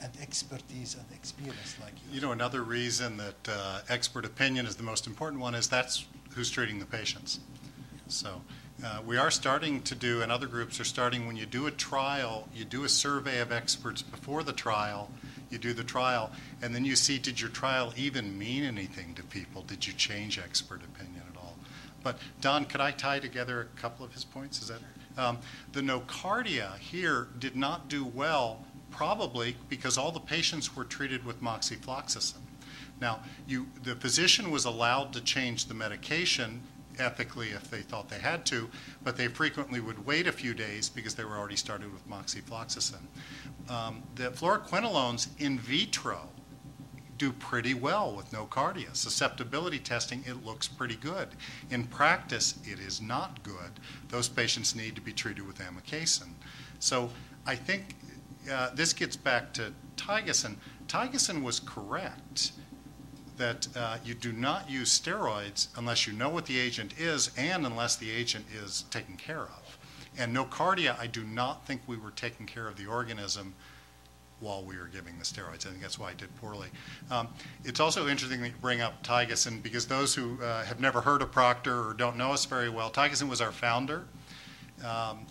and expertise and experience like you. You know, another reason that uh, expert opinion is the most important one is that's who's treating the patients. So uh, we are starting to do, and other groups are starting, when you do a trial, you do a survey of experts before the trial, you do the trial, and then you see did your trial even mean anything to people? Did you change expert opinion at all? But Don, could I tie together a couple of his points? Is that um, the nocardia here did not do well, probably because all the patients were treated with moxifloxacin. Now, you, the physician was allowed to change the medication ethically if they thought they had to, but they frequently would wait a few days because they were already started with moxifloxacin. Um, the fluoroquinolones in vitro do pretty well with nocardia. Susceptibility testing, it looks pretty good. In practice, it is not good. Those patients need to be treated with amikacin. So I think uh, this gets back to Thygeson. Thygeson was correct that uh, you do not use steroids unless you know what the agent is and unless the agent is taken care of. And nocardia, I do not think we were taking care of the organism while we were giving the steroids. I think that's why I did poorly. Um, it's also interesting that you bring up Thygeson because those who uh, have never heard of Proctor or don't know us very well, Thygeson was our founder. Um,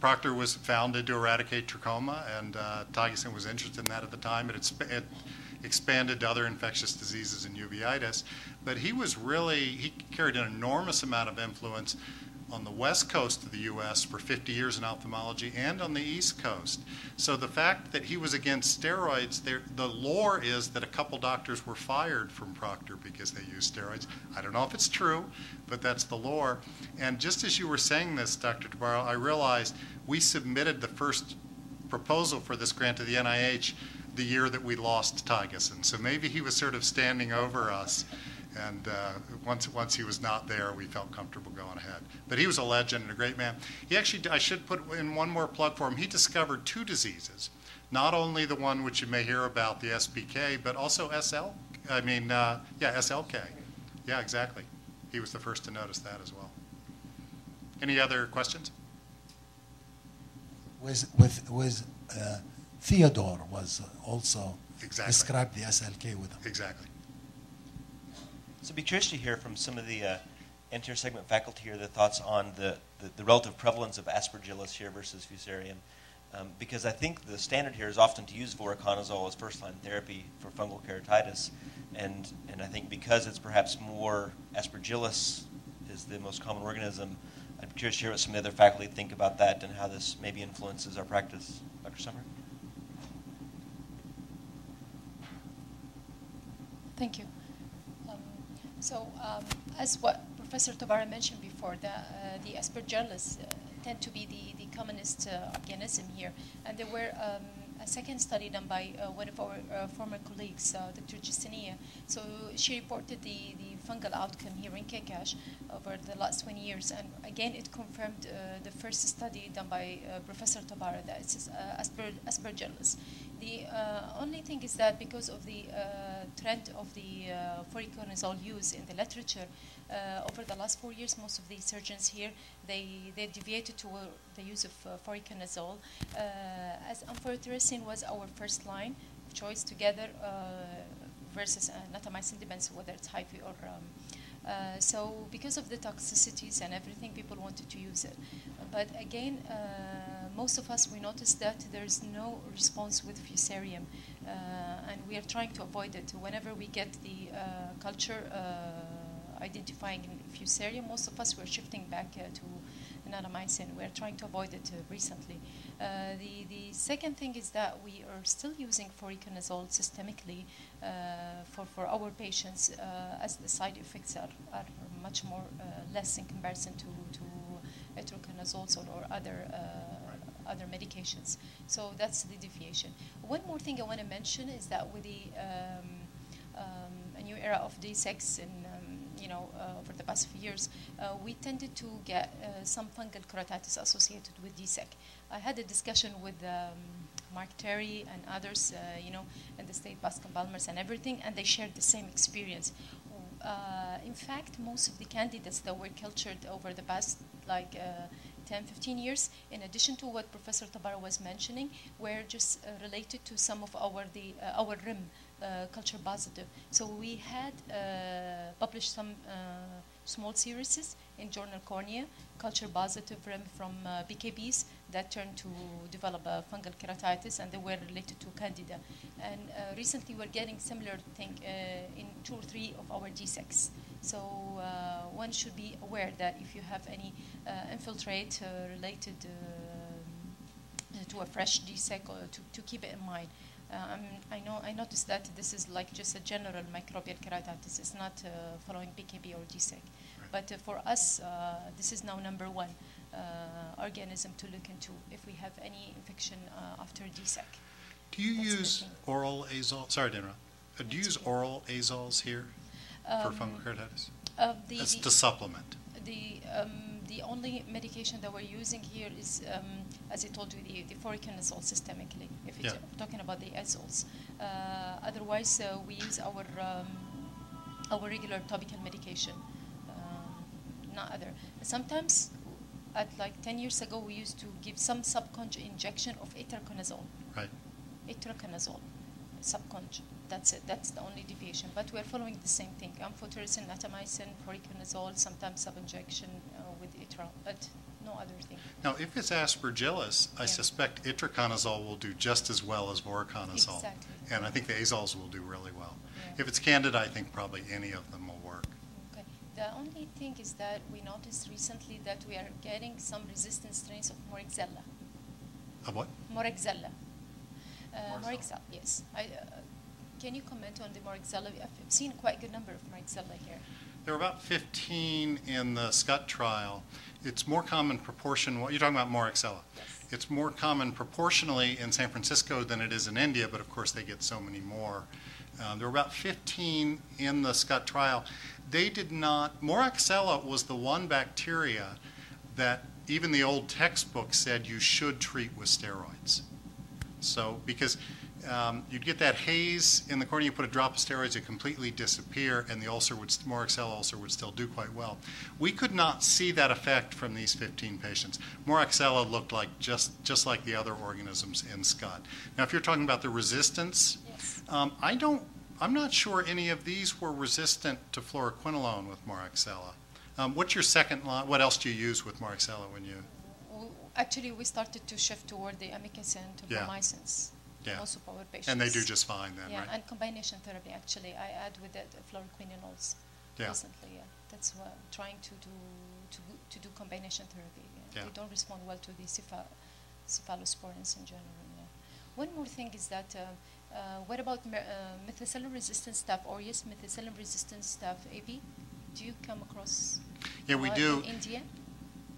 Proctor was founded to eradicate trachoma, and uh, was interested in that at the time. It, exp- it expanded to other infectious diseases and uveitis. But he was really, he carried an enormous amount of influence on the west coast of the U.S. for 50 years in ophthalmology and on the east coast. So the fact that he was against steroids, there, the lore is that a couple doctors were fired from Proctor because they used steroids. I don't know if it's true, but that's the lore. And just as you were saying this, Dr. Tabbara, I realized we submitted the first proposal for this grant to the NIH the year that we lost Thygeson. So maybe he was sort of standing over us. And uh, once, once he was not there, we felt comfortable going ahead. But he was a legend and a great man. He actually, I should put in one more plug for him, he discovered two diseases. Not only the one which you may hear about, the SPK, but also SL, I mean, uh, yeah, SLK. Yeah, exactly. He was the first to notice that as well. Any other questions? with with with uh, Theodore was also Exactly. described the SLK with him. Exactly. So I'd be curious to hear from some of the uh, anterior segment faculty here their thoughts on the, the, the relative prevalence of aspergillus here versus fusarium. Um, because I think the standard here is often to use voriconazole as first-line therapy for fungal keratitis, and and I think because it's perhaps more Aspergillus is the most common organism, I'd be curious to hear what some of the other faculty think about that and how this maybe influences our practice. Dr. Summer? Thank you. Um, so, um, as what Professor Tabbara mentioned before, the, uh, the Aspergillus uh, tend to be the, the commonest uh, organism here. And there were um, a second study done by uh, one of our uh, former colleagues, uh, Dr. Justiniya. So she reported the, the fungal outcome here in KKESH over the last 20 years. And again, it confirmed the first study done by Professor Tabbara that it's Asper Aspergillus. The only thing is that because of the trend of the uh, voriconazole use in the literature, uh, over the last four years, most of the surgeons here, they, they deviated to uh, the use of uh, voriconazole, uh, as amphotericin was our first line choice together uh, versus natamycin, depends whether it's hyphy or um, uh, so because of the toxicities and everything, people wanted to use it. But again, uh, most of us, we noticed that there's no response with fusarium. Uh, and we are trying to avoid it. Whenever we get the culture identifying fusarium, most of us were shifting back to natamycin. We're trying to avoid it uh, recently. Uh, the, the second thing is that we are still using voriconazole systemically uh, for, for our patients as the side effects are, are much more less in comparison to, to itraconazole or other other medications. So that's the deviation. One more thing I want to mention is that with the um, um, a new era of DSEK and um, you know, uh, over the past few years, uh, we tended to get uh, some fungal keratitis associated with DSEK. I had a discussion with um, Mark Terry and others, you know, in the state Bascom Palmers and everything, and they shared the same experience. Uh, in fact, most of the candidates that were cultured over the past like uh, 10, 15 years, in addition to what Professor Tabbara was mentioning, were just uh, related to some of our the our RIM uh, culture positive. So we had uh, published some uh, small series in journal Cornea, culture positive from BKBs that turned to develop fungal keratitis and they were related to candida. And recently we're getting similar thing in two or three of our DSEK. So uh, one should be aware that if you have any uh, infiltrate uh, related to a fresh DSEK, to, to keep it in mind. Um, I know I noticed that this is like just a general microbial keratitis. It's not uh, following BKB or DSEK. Right. But uh, for us, uh, this is now number one uh, organism to look into if we have any infection uh, after DSEK. Do you That's use oral azole? Sorry. Uh, do you use oral azoles here um, for fungal keratitis? The, That's to supplement. The um, the only medication that we're using here is, um, as I told you, the, the voriconazole systemically, if it's yeah. talking about the azoles. Uh, otherwise, uh, we use our, um, our regular topical medication, um, not other. Sometimes, at like 10 years ago, we used to give some subconj injection of itraconazole. Right. Itraconazole, subconj. That's it. That's the only deviation. But we're following the same thing. Amphotericin, natamycin, voriconazole, sometimes sub-injection uh, with itra, but no other thing. Now, if it's aspergillus, I suspect itraconazole will do just as well as voriconazole. Exactly. And I think the azoles will do really well. Yeah. If it's candida, I think probably any of them will work. Okay. The only thing is that we noticed recently that we are getting some resistant strains of Moraxella. Of what? Moraxella. Uh, Moraxella, yes. I, uh, can you comment on the Moraxella? I've seen quite a good number of Moraxella here. There were about 15 in the SCUT trial. It's more common proportion, you're talking about Moraxella. Yes. It's more common proportionally in San Francisco than it is in India, but of course they get so many more. Um, there were about 15 in the SCUT trial. They did not, Moraxella was the one bacteria that even the old textbook said you should treat with steroids. So, because um, you'd get that haze in the cornea, you put a drop of steroids, it completely disappear, and the ulcer would, Moraxella ulcer would still do quite well. We could not see that effect from these 15 patients. Moraxella looked like just, just like the other organisms in SCUT. Now, if you're talking about the resistance, yes. um, I don't, I'm not sure any of these were resistant to fluoroquinolone with Moraxella. Um, what's your second line? What else do you use with Moraxella when you? Actually, we started to shift toward the amikacin and Yeah. Yeah. Most of our patients. And they do just fine then, Yeah, right? and combination therapy, actually. I add with the fluoroquinones Yeah. recently, yeah. That's what I'm trying to do, to, to do combination therapy. Yeah. They don't respond well to the cepha- cephalosporins in general, yeah. One more thing is that, uh, uh, what about uh, methicillin resistant staph aureus, methicillin resistant staph AB? Do you come across? Yeah, we uh, do. In India?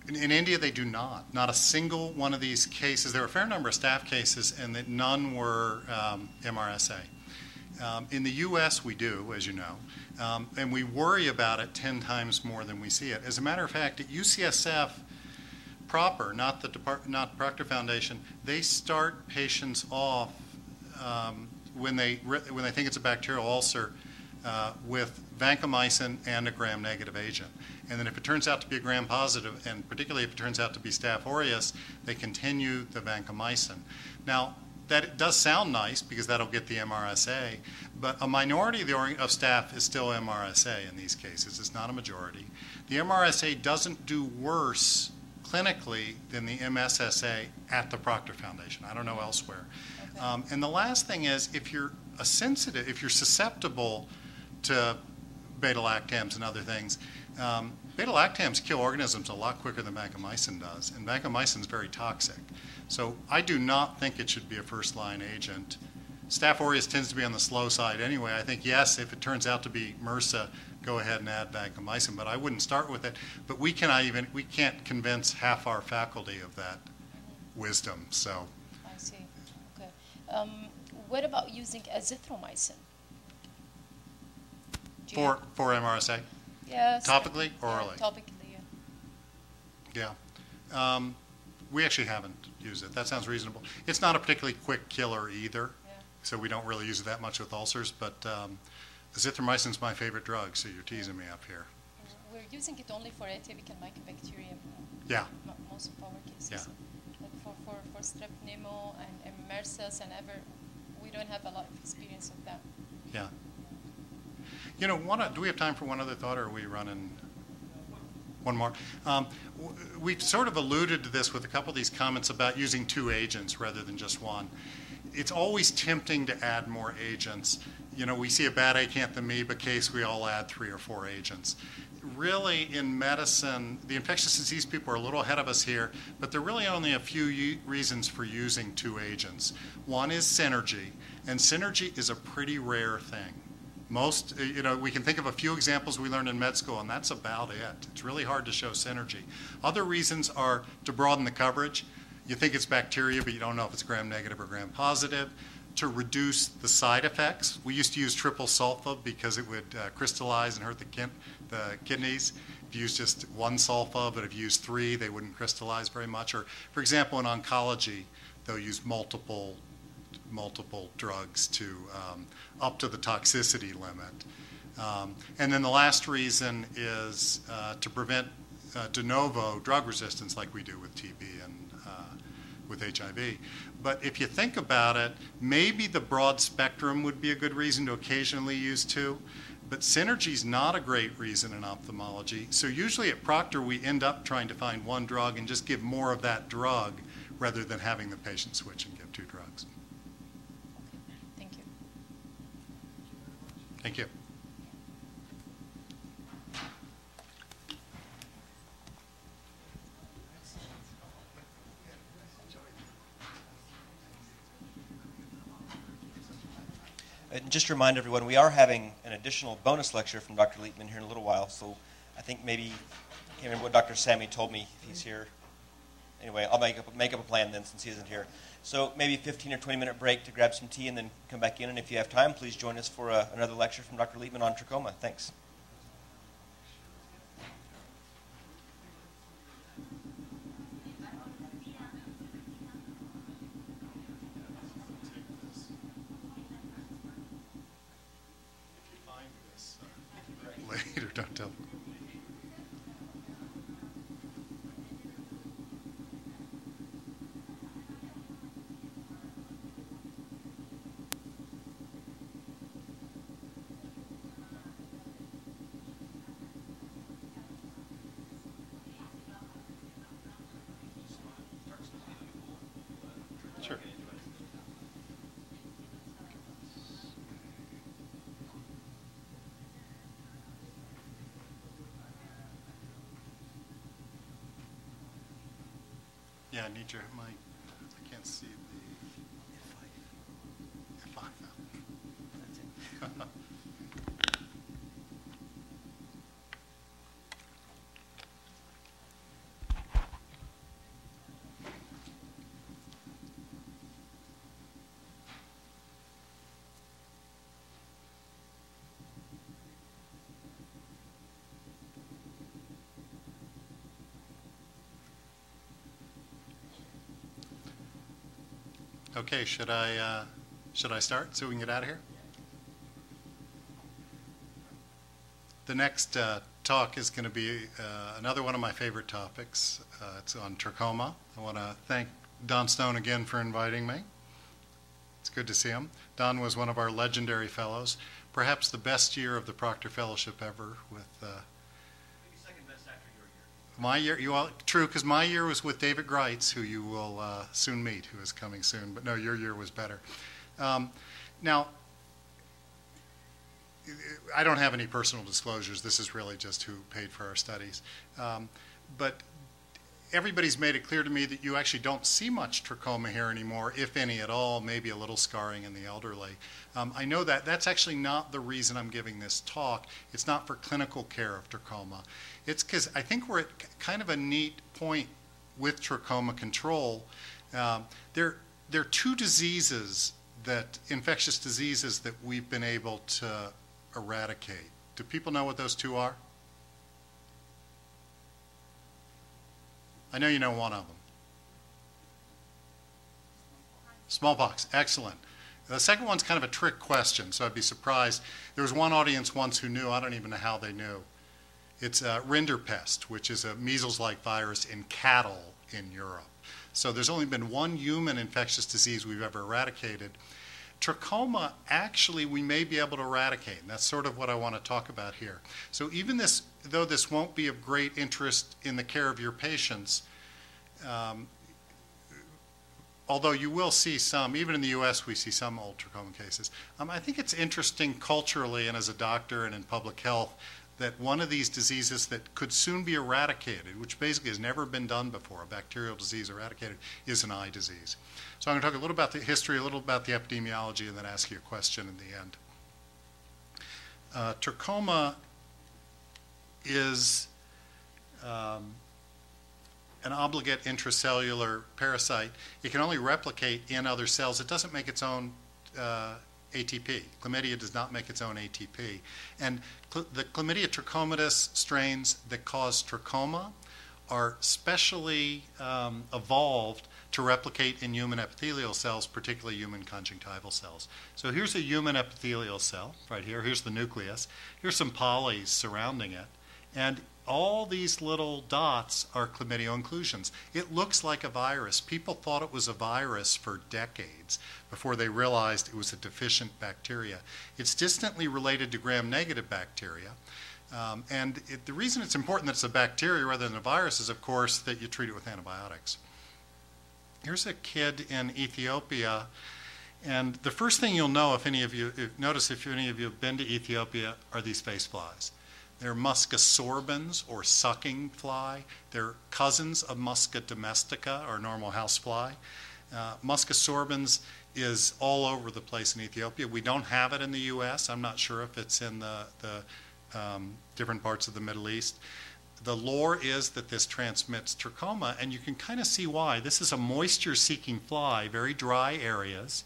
In, in India, they do not. Not a single one of these cases. There were a fair number of staph cases, and that none were um, MRSA. Um, in the U.S., we do, as you know, um, and we worry about it 10 times more than we see it. As a matter of fact, at UCSF proper, not the Depart- not Proctor Foundation, they start patients off um, when they re- when they think it's a bacterial ulcer uh, with vancomycin and a gram-negative agent. And then if it turns out to be a gram-positive, and particularly if it turns out to be Staph aureus, they continue the vancomycin. Now, that does sound nice because that'll get the MRSA, but a minority of, the, of staph is still MRSA in these cases. It's not a majority. The MRSA doesn't do worse clinically than the MSSA at the Proctor Foundation. I don't know elsewhere. Okay. Um, and the last thing is, if you're a sensitive, if you're susceptible to beta lactams and other things, um, beta lactams kill organisms a lot quicker than vancomycin does, and vancomycin is very toxic. So I do not think it should be a first line agent. Staph aureus tends to be on the slow side anyway. I think yes, if it turns out to be MRSA, go ahead and add vancomycin, but I wouldn't start with it. But we cannot even we can't convince half our faculty of that wisdom. So I see. Okay. Um, what about using azithromycin? For for MRSA, yes, topically or yeah, orally? Topically, yeah. yeah, um, we actually haven't used it. That sounds reasonable. It's not a particularly quick killer either, Yeah. so we don't really use it that much with ulcers. But um, azithromycin's my favorite drug, so you're teasing me up here. We're using it only for atypical mycobacterium. Yeah. mo- Most of our cases. Yeah. But for, for, for strep pneumo and, MRSA and ever, we don't have a lot of experience with that. Yeah. You know, one, o- do we have time for one other thought, or are we running? One more. Um, we've sort of alluded to this with a couple of these comments about using two agents rather than just one. It's always tempting to add more agents. You know, we see a bad acanthamoeba case, we all add three or four agents. Really, in medicine, the infectious disease people are a little ahead of us here, but there are really only a few reasons for using two agents. One is synergy, and synergy is a pretty rare thing. Most, uh, you know, we can think of a few examples we learned in med school, and that's about it. It's really hard to show synergy. Other reasons are to broaden the coverage. You think it's bacteria, but you don't know if it's gram negative or gram positive. To reduce the side effects. We used to use triple sulfa because it would uh, crystallize and hurt the, kin- the kidneys. If you use just one sulfa, but if you use three, they wouldn't crystallize very much. Or, for example, in oncology, they'll use multiple multiple drugs to um, up to the toxicity limit. Um, and then the last reason is uh, to prevent uh, de novo drug resistance, like we do with TB and uh, with HIV. But if you think about it, maybe the broad spectrum would be a good reason to occasionally use two. But synergy is not a great reason in ophthalmology. So usually at Proctor, we end up trying to find one drug and just give more of that drug rather than having the patient switch and give two drugs. Thank you. Thank you. And just to remind everyone, we are having an additional bonus lecture from Dr. Lietman here in a little while. So I think maybe, I can't remember what Dr. Sammy told me if he's here. Anyway, I'll make up, make up a plan then since he isn't here. So maybe a 15 or 20 minute break to grab some tea and then come back in. And if you have time, please join us for uh another lecture from Dr. Lietman on trachoma. Thanks. Yeah, I need your mic. I can't see the F5. Okay, should I, uh, should I start so we can get out of here? The next uh, talk is going to be uh, another one of my favorite topics. Uh, It's on trachoma. I want to thank Don Stone again for inviting me. It's good to see him. Don was one of our legendary fellows, perhaps the best year of the Proctor Fellowship ever with uh, my year, you all, true, because my year was with David Gritz, who you will uh, soon meet, who is coming soon. But no, your year was better. Um, now, I don't have any personal disclosures. This is really just who paid for our studies. Um, but everybody's made it clear to me that you actually don't see much trachoma here anymore, if any at all, maybe a little scarring in the elderly. Um, I know that that's actually not the reason I'm giving this talk. It's not for clinical care of trachoma. It's because I think we're at kind of a neat point with trachoma control. Um, there, there are two diseases that, infectious diseases that we've been able to eradicate. Do people know what those two are? I know you know one of them. Smallpox, excellent. The second one's kind of a trick question, so I'd be surprised. There was one audience once who knew, I don't even know how they knew. It's uh, Rinderpest, which is a measles-like virus in cattle in Europe. So there's only been one human infectious disease we've ever eradicated. Trachoma, actually, we may be able to eradicate, and that's sort of what I want to talk about here. So even this, though this won't be of great interest in the care of your patients, um, although you will see some, even in the U.S., we see some old trachoma cases. Um, I think it's interesting culturally and as a doctor and in public health that one of these diseases that could soon be eradicated, which basically has never been done before, a bacterial disease eradicated, is an eye disease. So I'm going to talk a little about the history, a little about the epidemiology, and then ask you a question in the end. Uh, trachoma is um, an obligate intracellular parasite. It can only replicate in other cells. It doesn't make its own uh, ATP. Chlamydia does not make its own ATP. And cl the chlamydia trachomatis strains that cause trachoma are specially um, evolved to replicate in human epithelial cells, particularly human conjunctival cells. So here's a human epithelial cell right here. Here's the nucleus. Here's some polys surrounding it. And all these little dots are chlamydia inclusions. It looks like a virus. People thought it was a virus for decades before they realized it was a deficient bacteria. It's distantly related to gram-negative bacteria. Um, and it, the reason it's important that it's a bacteria rather than a virus is, of course, that you treat it with antibiotics. Here's a kid in Ethiopia. And the first thing you'll know if any of you, if, notice if any of you have been to Ethiopia, are these face flies. They're musca sorbens or sucking fly. They're cousins of musca domestica or normal house fly. Uh, musca sorbens is all over the place in Ethiopia. We don't have it in the U.S. I'm not sure if it's in the, the um, different parts of the Middle East. The lore is that this transmits trachoma, and you can kind of see why. This is a moisture-seeking fly, very dry areas.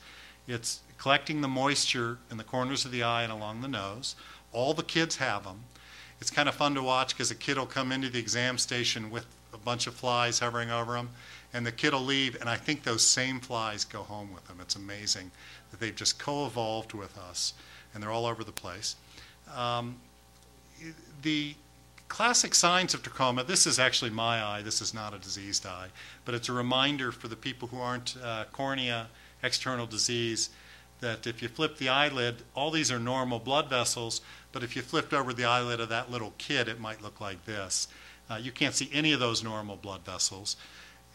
It's collecting the moisture in the corners of the eye and along the nose. All the kids have them it's kind of fun to watch because a kid will come into the exam station with a bunch of flies hovering over them, and the kid will leave, and I think those same flies go home with them. It's amazing that they've just co-evolved with us, and they're all over the place. Um, the classic signs of trachoma, this is actually my eye, this is not a diseased eye, but it's a reminder for the people who aren't uh, cornea external disease that if you flip the eyelid, all these are normal blood vessels, but if you flipped over the eyelid of that little kid, it might look like this. Uh, you can't see any of those normal blood vessels.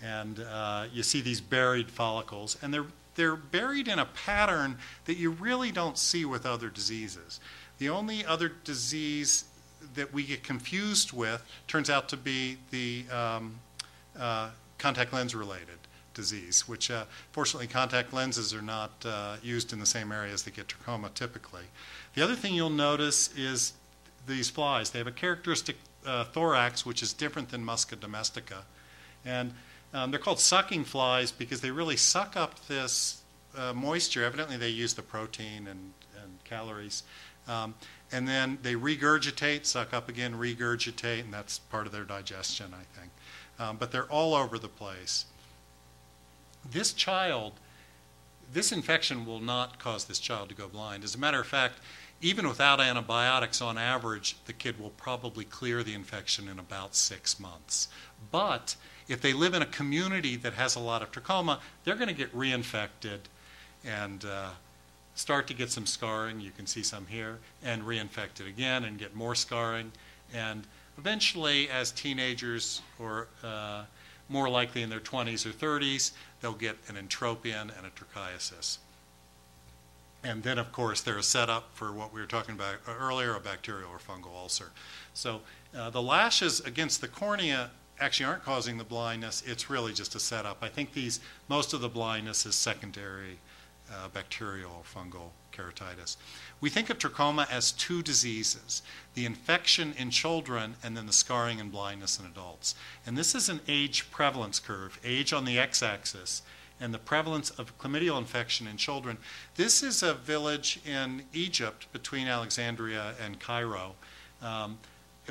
And uh, you see these buried follicles, and they're, they're buried in a pattern that you really don't see with other diseases. The only other disease that we get confused with turns out to be the um, uh, contact lens related disease, which uh, fortunately contact lenses are not uh, used in the same areas that get trachoma typically. The other thing you'll notice is these flies. They have a characteristic uh, thorax which is different than Musca domestica. And um, they're called sucking flies because they really suck up this uh, moisture. Evidently, they use the protein and, and calories. Um, and then they regurgitate, suck up again, regurgitate, and that's part of their digestion, I think. Um, but they're all over the place. This child, this infection will not cause this child to go blind. As a matter of fact, even without antibiotics, on average, the kid will probably clear the infection in about six months. But if they live in a community that has a lot of trachoma, they're going to get reinfected and uh, start to get some scarring. You can see some here, and reinfect it again and get more scarring. And eventually, as teenagers or uh, more likely in their 20s or 30s, they'll get an entropion and a trichiasis. And then, of course, they're a setup for what we were talking about earlier, a bacterial or fungal ulcer. So uh, the lashes against the cornea actually aren't causing the blindness. It's really just a setup. I think these most of the blindness is secondary uh, bacterial or fungal keratitis. We think of trachoma as two diseases the infection in children and then the scarring and blindness in adults. And this is an age prevalence curve, age on the x axis, and the prevalence of chlamydial infection in children. This is a village in Egypt between Alexandria and Cairo. Um,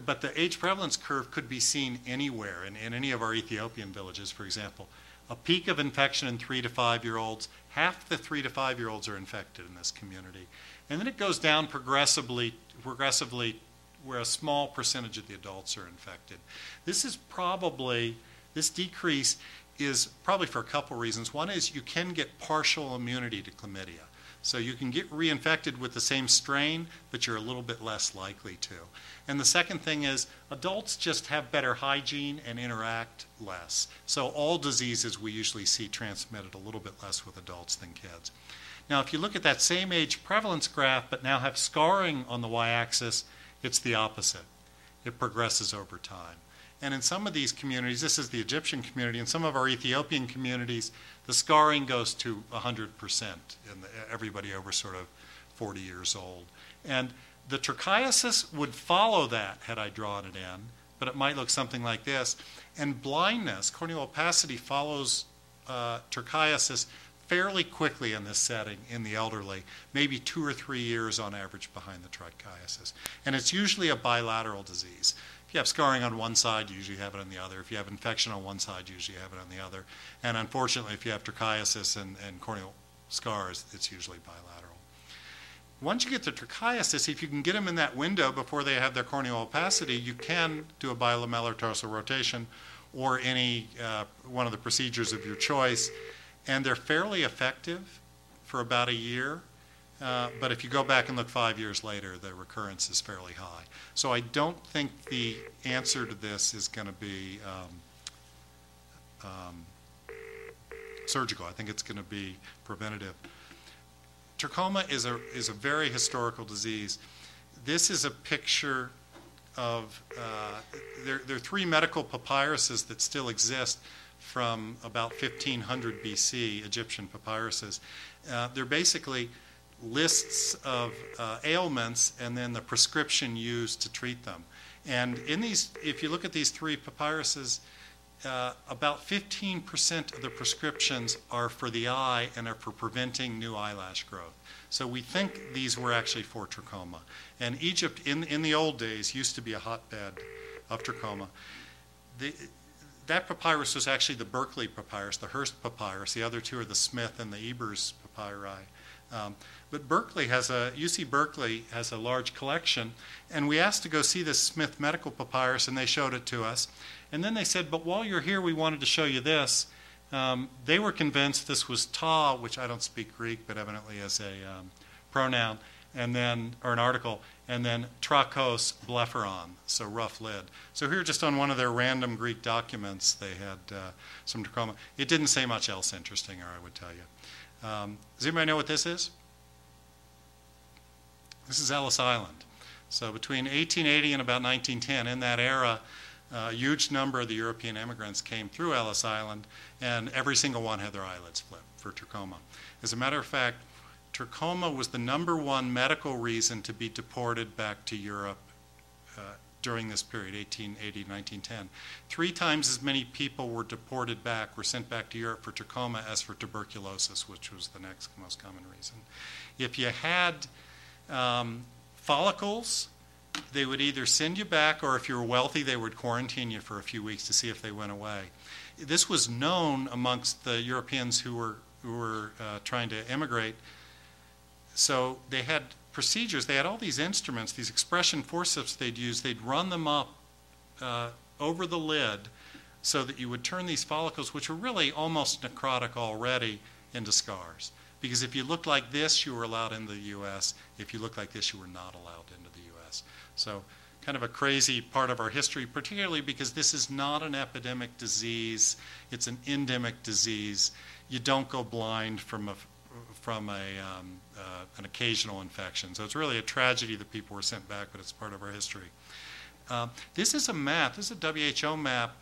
but the age prevalence curve could be seen anywhere in, in any of our Ethiopian villages, for example. A peak of infection in three to five year olds, half the three to five year olds are infected in this community. And then it goes down progressively, progressively where a small percentage of the adults are infected. This is probably, this decrease is probably for a couple reasons. One is you can get partial immunity to chlamydia. So you can get reinfected with the same strain, but you're a little bit less likely to. And the second thing is adults just have better hygiene and interact less. So all diseases we usually see transmitted a little bit less with adults than kids. Now, if you look at that same age prevalence graph, but now have scarring on the y axis, it's the opposite. It progresses over time. And in some of these communities, this is the Egyptian community, in some of our Ethiopian communities, the scarring goes to 100% in the, everybody over sort of 40 years old. And the trichiasis would follow that had I drawn it in, but it might look something like this. And blindness, corneal opacity, follows uh, fairly quickly in this setting in the elderly, maybe two or three years on average behind the trichiasis. And it's usually a bilateral disease. If you have scarring on one side, you usually have it on the other. If you have infection on one side, you usually have it on the other. And unfortunately, if you have trichiasis and, and corneal scars, it's usually bilateral. Once you get the trichiasis, if you can get them in that window before they have their corneal opacity, you can do a bilamellar tarsal rotation or any uh, one of the procedures of your choice. And they're fairly effective for about a year. Uh, but if you go back and look five years later, the recurrence is fairly high. So I don't think the answer to this is going to be um, um, surgical. I think it's going to be preventative. Trachoma is a, is a very historical disease. This is a picture of, uh, there, there are three medical papyruses that still exist from about 1500 BC, Egyptian papyruses. Uh, they're basically lists of uh, ailments and then the prescription used to treat them. And in these, if you look at these three papyruses, uh, about 15% of the prescriptions are for the eye and are for preventing new eyelash growth. So we think these were actually for trachoma. And Egypt, in, in the old days, used to be a hotbed of trachoma. The, that papyrus was actually the Berkeley papyrus, the Hearst papyrus. The other two are the Smith and the Ebers papyri. Um, but Berkeley has a, UC Berkeley has a large collection, and we asked to go see this Smith Medical Papyrus, and they showed it to us. And then they said, but while you're here, we wanted to show you this. Um, they were convinced this was ta, which I don't speak Greek, but evidently is a um, pronoun, and then, or an article. and then trachos blepharon, so rough lid. So here, just on one of their random Greek documents, they had uh, some trachoma. It didn't say much else interesting, or I would tell you. Um, does anybody know what this is? This is Ellis Island. So between 1880 and about 1910, in that era, a huge number of the European immigrants came through Ellis Island, and every single one had their eyelids flipped for trachoma. As a matter of fact, trachoma was the number one medical reason to be deported back to Europe uh, during this period, 1880 1910. Three times as many people were deported back, were sent back to Europe for trachoma as for tuberculosis, which was the next most common reason. If you had um, follicles, they would either send you back, or if you were wealthy, they would quarantine you for a few weeks to see if they went away. This was known amongst the Europeans who were, who were uh, trying to immigrate. So they had procedures, they had all these instruments, these expression forceps they'd use, they'd run them up uh, over the lid so that you would turn these follicles, which were really almost necrotic already, into scars. Because if you looked like this, you were allowed into the U.S. If you looked like this, you were not allowed into the U.S. So kind of a crazy part of our history, particularly because this is not an epidemic disease. It's an endemic disease. You don't go blind from a, from a, um, uh, an occasional infection. So it's really a tragedy that people were sent back, but it's part of our history. Uh, this is a map. This is a WHO map.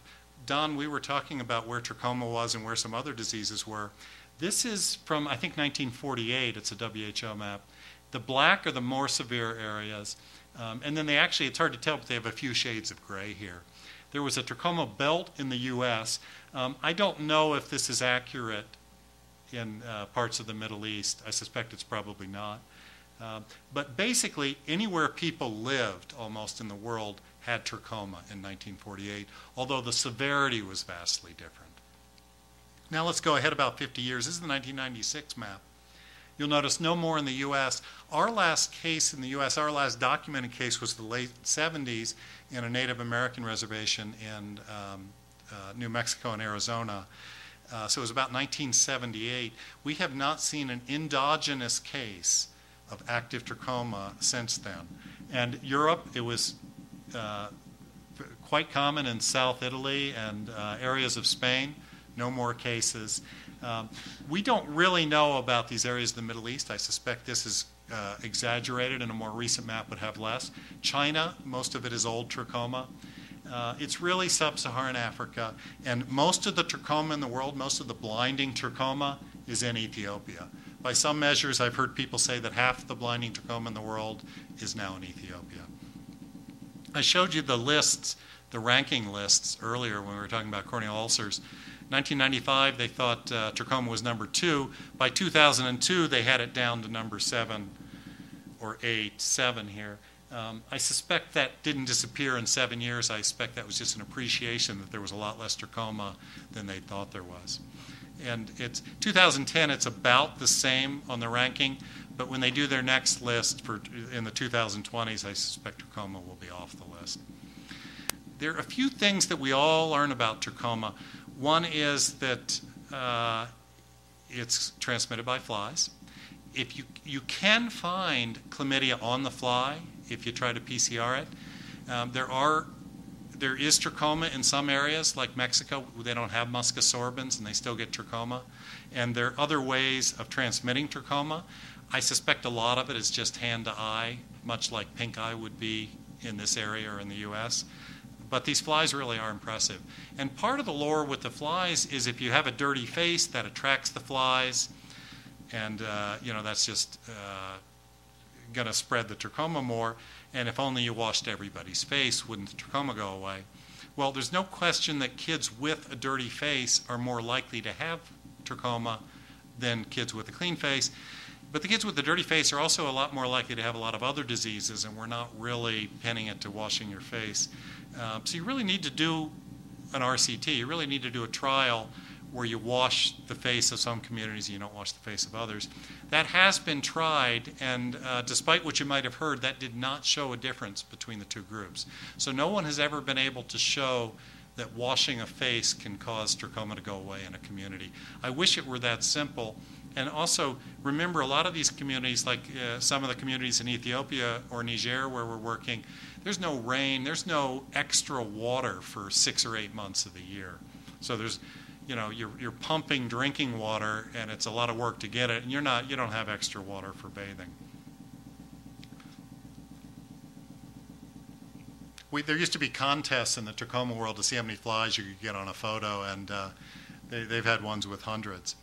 Don, we were talking about where trachoma was and where some other diseases were. This is from, I think, 1948. It's a WHO map. The black are the more severe areas. Um, and then they actually, it's hard to tell, but they have a few shades of gray here. There was a trachoma belt in the U.S. Um, I don't know if this is accurate in uh, parts of the Middle East. I suspect it's probably not. Uh, but basically, anywhere people lived almost in the world had trachoma in 1948, although the severity was vastly different. Now let's go ahead about 50 years. This is the 1996 map. You'll notice no more in the U.S. Our last case in the U.S., our last documented case was the late 70s in a Native American reservation in um, uh, New Mexico and Arizona. Uh, so it was about 1978. We have not seen an endogenous case of active trachoma since then. And Europe, it was uh, quite common in South Italy and uh, areas of Spain no more cases. Um, we don't really know about these areas of the Middle East. I suspect this is uh, exaggerated, and a more recent map would have less. China, most of it is old trachoma. Uh, it's really sub Saharan Africa, and most of the trachoma in the world, most of the blinding trachoma, is in Ethiopia. By some measures, I've heard people say that half the blinding trachoma in the world is now in Ethiopia. I showed you the lists, the ranking lists earlier when we were talking about corneal ulcers. 1995, they thought uh, trachoma was number two. By 2002, they had it down to number seven or eight, seven here. Um, I suspect that didn't disappear in seven years. I expect that was just an appreciation that there was a lot less trachoma than they thought there was. And it's 2010, it's about the same on the ranking, but when they do their next list for in the 2020s, I suspect trachoma will be off the list. There are a few things that we all learn about trachoma. One is that uh, it's transmitted by flies. If you, you can find chlamydia on the fly if you try to PCR it. Um, there are there is trachoma in some areas, like Mexico. They don't have Musca sorbens, and they still get trachoma. And there are other ways of transmitting trachoma. I suspect a lot of it is just hand to eye, much like pink eye would be in this area or in the U.S. But these flies really are impressive. And part of the lore with the flies is if you have a dirty face, that attracts the flies. And, uh, you know, that's just uh, going to spread the trachoma more. And if only you washed everybody's face, wouldn't the trachoma go away? Well, there's no question that kids with a dirty face are more likely to have trachoma than kids with a clean face. But the kids with the dirty face are also a lot more likely to have a lot of other diseases, and we're not really pinning it to washing your face. Um, so you really need to do an RCT. You really need to do a trial where you wash the face of some communities and you don't wash the face of others. That has been tried, and uh, despite what you might have heard, that did not show a difference between the two groups. So no one has ever been able to show that washing a face can cause trachoma to go away in a community. I wish it were that simple. And also, remember, a lot of these communities, like uh, some of the communities in Ethiopia or Niger where we're working, there's no rain, there's no extra water for six or eight months of the year. So there's, you know, you're, you're pumping drinking water, and it's a lot of work to get it, and you're not, you don't have extra water for bathing. We, there used to be contests in the trachoma world to see how many flies you could get on a photo, and uh, they, they've had ones with hundreds.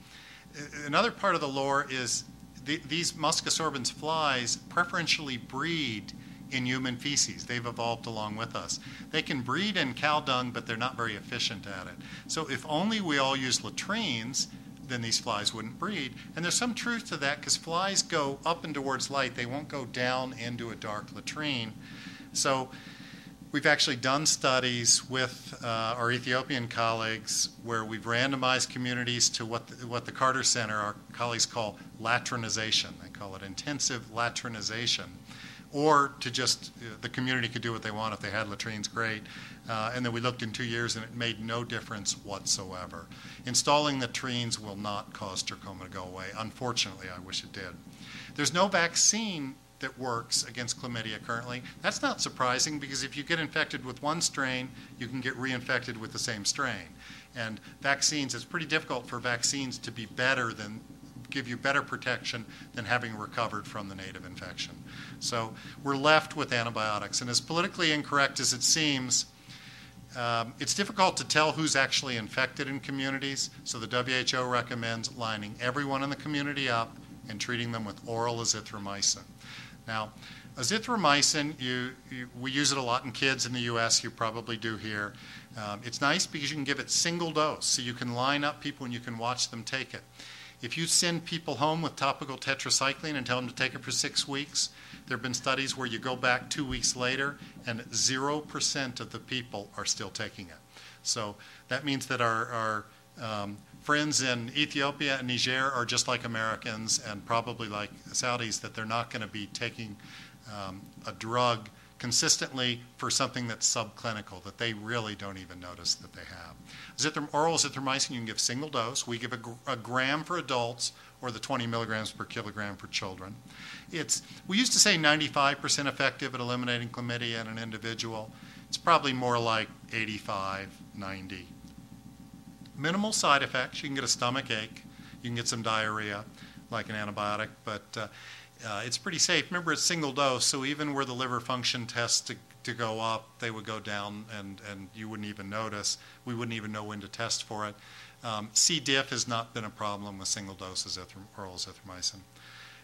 Another part of the lore is the, these Musca sorbens flies preferentially breed in human feces. They've evolved along with us. They can breed in cow dung, but they're not very efficient at it. So if only we all use latrines, then these flies wouldn't breed. And there's some truth to that because flies go up and towards light. They won't go down into a dark latrine. So We've actually done studies with uh, our Ethiopian colleagues where we've randomized communities to what the, what the Carter Center, our colleagues call latrinization. They call it intensive latrinization. Or to just, uh, the community could do what they want. If they had latrines, great. Uh, and then we looked in two years and it made no difference whatsoever. Installing latrines will not cause trachoma to go away. Unfortunately, I wish it did. There's no vaccine that works against chlamydia currently. That's not surprising because if you get infected with one strain, you can get reinfected with the same strain. And vaccines, it's pretty difficult for vaccines to be better than give you better protection than having recovered from the native infection. So we're left with antibiotics. And as politically incorrect as it seems, um, it's difficult to tell who's actually infected in communities, so the WHO recommends lining everyone in the community up and treating them with oral azithromycin. Now, azithromycin, you, you, we use it a lot in kids in the U.S. You probably do here. Um, it's nice because you can give it single dose, so you can line up people and you can watch them take it. If you send people home with topical tetracycline and tell them to take it for six weeks, there have been studies where you go back two weeks later and 0% of the people are still taking it. So that means that our, our um, friends in Ethiopia and Niger are just like Americans and probably like Saudis, that they're not going to be taking um, a drug consistently for something that's subclinical that they really don't even notice that they have. Zithrom, oral azithromycin you can give single dose. We give a, a, gram for adults or the 20 milligrams per kilogram for children. It's, we used to say 95% effective at eliminating chlamydia in an individual. It's probably more like 85, 90 minimal side effects. You can get a stomach ache. You can get some diarrhea, like an antibiotic, but uh, uh, it's pretty safe. Remember, it's single dose, so even were the liver function tests to, to go up, they would go down, and, and you wouldn't even notice. We wouldn't even know when to test for it. Um, C. diff has not been a problem with single dose oral azithromycin.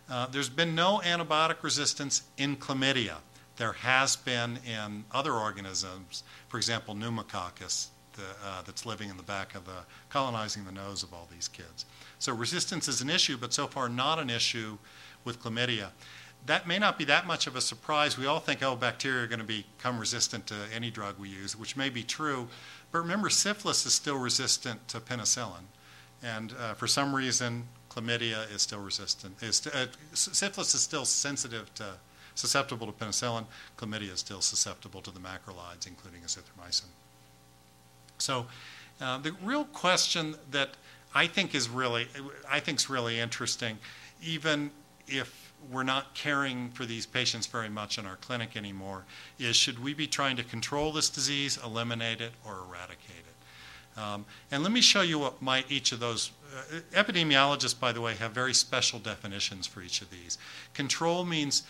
Uh, there's been no antibiotic resistance in chlamydia. There has been in other organisms, for example, pneumococcus, the, uh, that's living in the back of the, colonizing the nose of all these kids. So resistance is an issue, but so far not an issue with chlamydia. That may not be that much of a surprise. We all think, oh, bacteria are going to become resistant to any drug we use, which may be true. But remember, syphilis is still resistant to penicillin. And uh, for some reason, chlamydia is still resistant. Is, uh, syphilis is still sensitive to, susceptible to penicillin. Chlamydia is still susceptible to the macrolides, including azithromycin. So uh, the real question that I think is really, I think is really interesting, even if we're not caring for these patients very much in our clinic anymore, is should we be trying to control this disease, eliminate it, or eradicate it? Um, and let me show you what might each of those, uh, epidemiologists, by the way, have very special definitions for each of these. Control means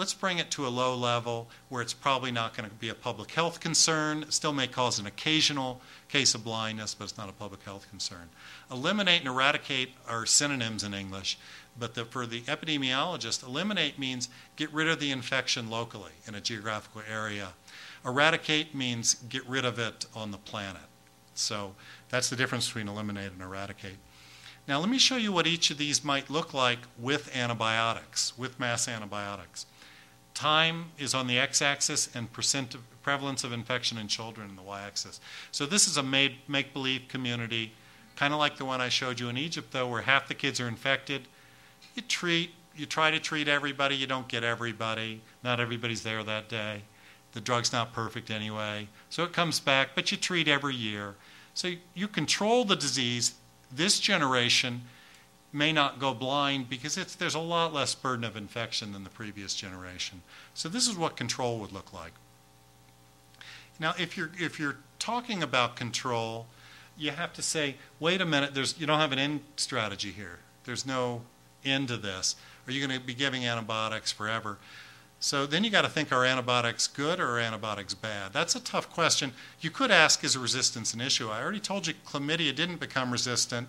let's bring it to a low level where it's probably not going to be a public health concern. It still may cause an occasional case of blindness, but it's not a public health concern. Eliminate and eradicate are synonyms in English, but the, for the epidemiologist, eliminate means get rid of the infection locally in a geographical area. Eradicate means get rid of it on the planet. So that's the difference between eliminate and eradicate. Now let me show you what each of these might look like with antibiotics, with mass antibiotics. Time is on the x-axis and percent of prevalence of infection in children in the y-axis. So this is a made, make-believe community, kind of like the one I showed you in Egypt, though, where half the kids are infected. You treat, you try to treat everybody, you don't get everybody. Not everybody's there that day. The drug's not perfect anyway. So it comes back, but you treat every year. So you control the disease. This generation may not go blind because it's, there's a lot less burden of infection than the previous generation. So this is what control would look like. Now, if you're, if you're talking about control, you have to say, wait a minute, there's, you don't have an end strategy here. There's no end to this. Are you going to be giving antibiotics forever? So then you got to think, are antibiotics good or are antibiotics bad? That's a tough question. You could ask, is resistance an issue? I already told you chlamydia didn't become resistant.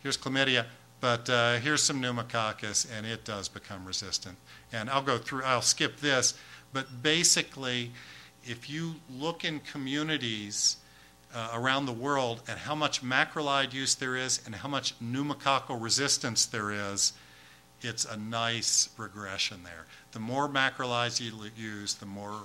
Here's chlamydia, but uh, here's some pneumococcus, and it does become resistant. And I'll go through, I'll skip this, but basically, if you look in communities uh, around the world at how much macrolide use there is and how much pneumococcal resistance there is, it's a nice regression there. The more macrolides you use, the more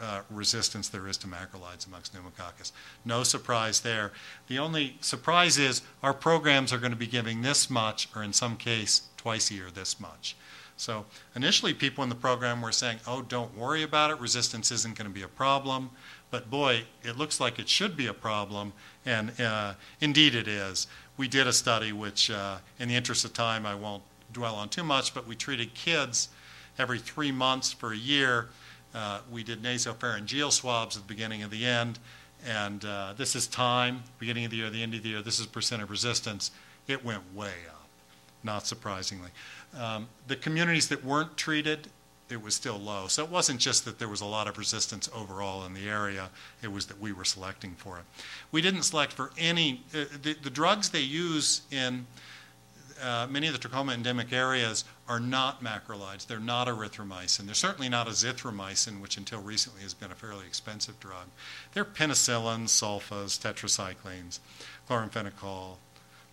uh, resistance there is to macrolides amongst pneumococcus. No surprise there. The only surprise is our programs are going to be giving this much, or in some case, twice a year this much. So initially, people in the program were saying, oh, don't worry about it, resistance isn't going to be a problem. But boy, it looks like it should be a problem, and uh, indeed it is. We did a study which, uh, in the interest of time, I won't dwell on too much, but we treated kids every three months for a year. Uh, we did nasopharyngeal swabs at the beginning and the end, and uh, this is time, beginning of the year, the end of the year. This is percent of resistance. It went way up, not surprisingly. Um, the communities that weren't treated, it was still low. So it wasn't just that there was a lot of resistance overall in the area, it was that we were selecting for it. We didn't select for any, uh, the, the drugs they use in uh, many of the trachoma endemic areas are not macrolides. They're not erythromycin. They're certainly not azithromycin, which until recently has been a fairly expensive drug. They're penicillins, sulfas, tetracyclines, chloramphenicol,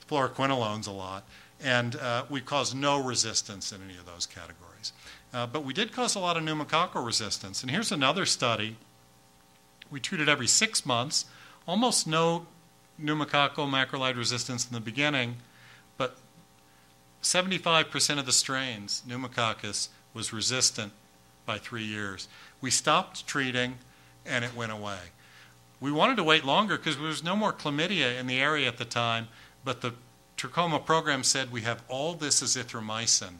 fluoroquinolones a lot, and uh, we caused no resistance in any of those categories. Uh, but we did cause a lot of pneumococcal resistance. And here's another study. We treated every six months, almost no pneumococcal macrolide resistance in the beginning, 75% of the strains, pneumococcus, was resistant by three years. We stopped treating and it went away. We wanted to wait longer because there was no more chlamydia in the area at the time, but the trachoma program said we have all this azithromycin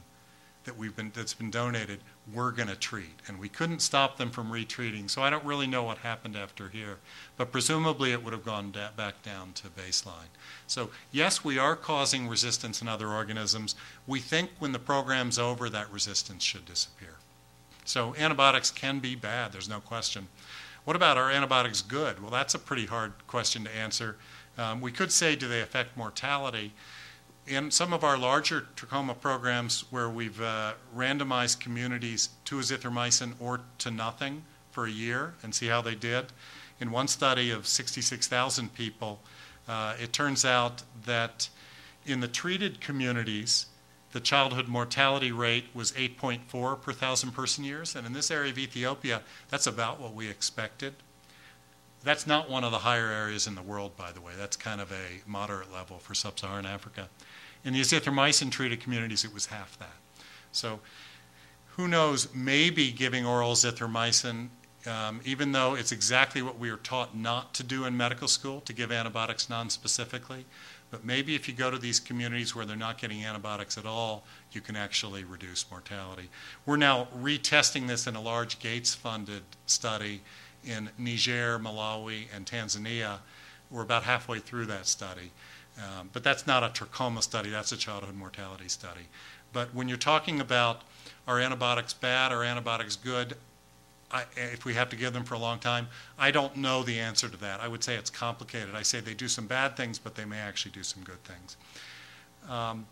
that we've been, that's been donated, we're going to treat. And we couldn't stop them from retreating. So I don't really know what happened after here. But presumably it would have gone da- back down to baseline. So yes, we are causing resistance in other organisms. We think when the program's over, that resistance should disappear. So antibiotics can be bad, there's no question. What about are antibiotics good? Well, that's a pretty hard question to answer. Um, we could say, do they affect mortality? In some of our larger trachoma programs where we've uh, randomized communities to azithromycin or to nothing for a year and see how they did, in one study of 66,000 people, uh, it turns out that in the treated communities, the childhood mortality rate was 8.4 per thousand person years. And in this area of Ethiopia, that's about what we expected. That's not one of the higher areas in the world, by the way. That's kind of a moderate level for sub Saharan Africa. In the azithromycin treated communities, it was half that. So who knows, maybe giving oral azithromycin, um, even though it's exactly what we are taught not to do in medical school, to give antibiotics non-specifically, but maybe if you go to these communities where they're not getting antibiotics at all, you can actually reduce mortality. We're now retesting this in a large Gates-funded study in Niger, Malawi, and Tanzania. We're about halfway through that study. Um, but that's not a trachoma study, that's a childhood mortality study. But when you're talking about are antibiotics bad are antibiotics good, I, if we have to give them for a long time, I don't know the answer to that. I would say it's complicated. I say they do some bad things, but they may actually do some good things. Um,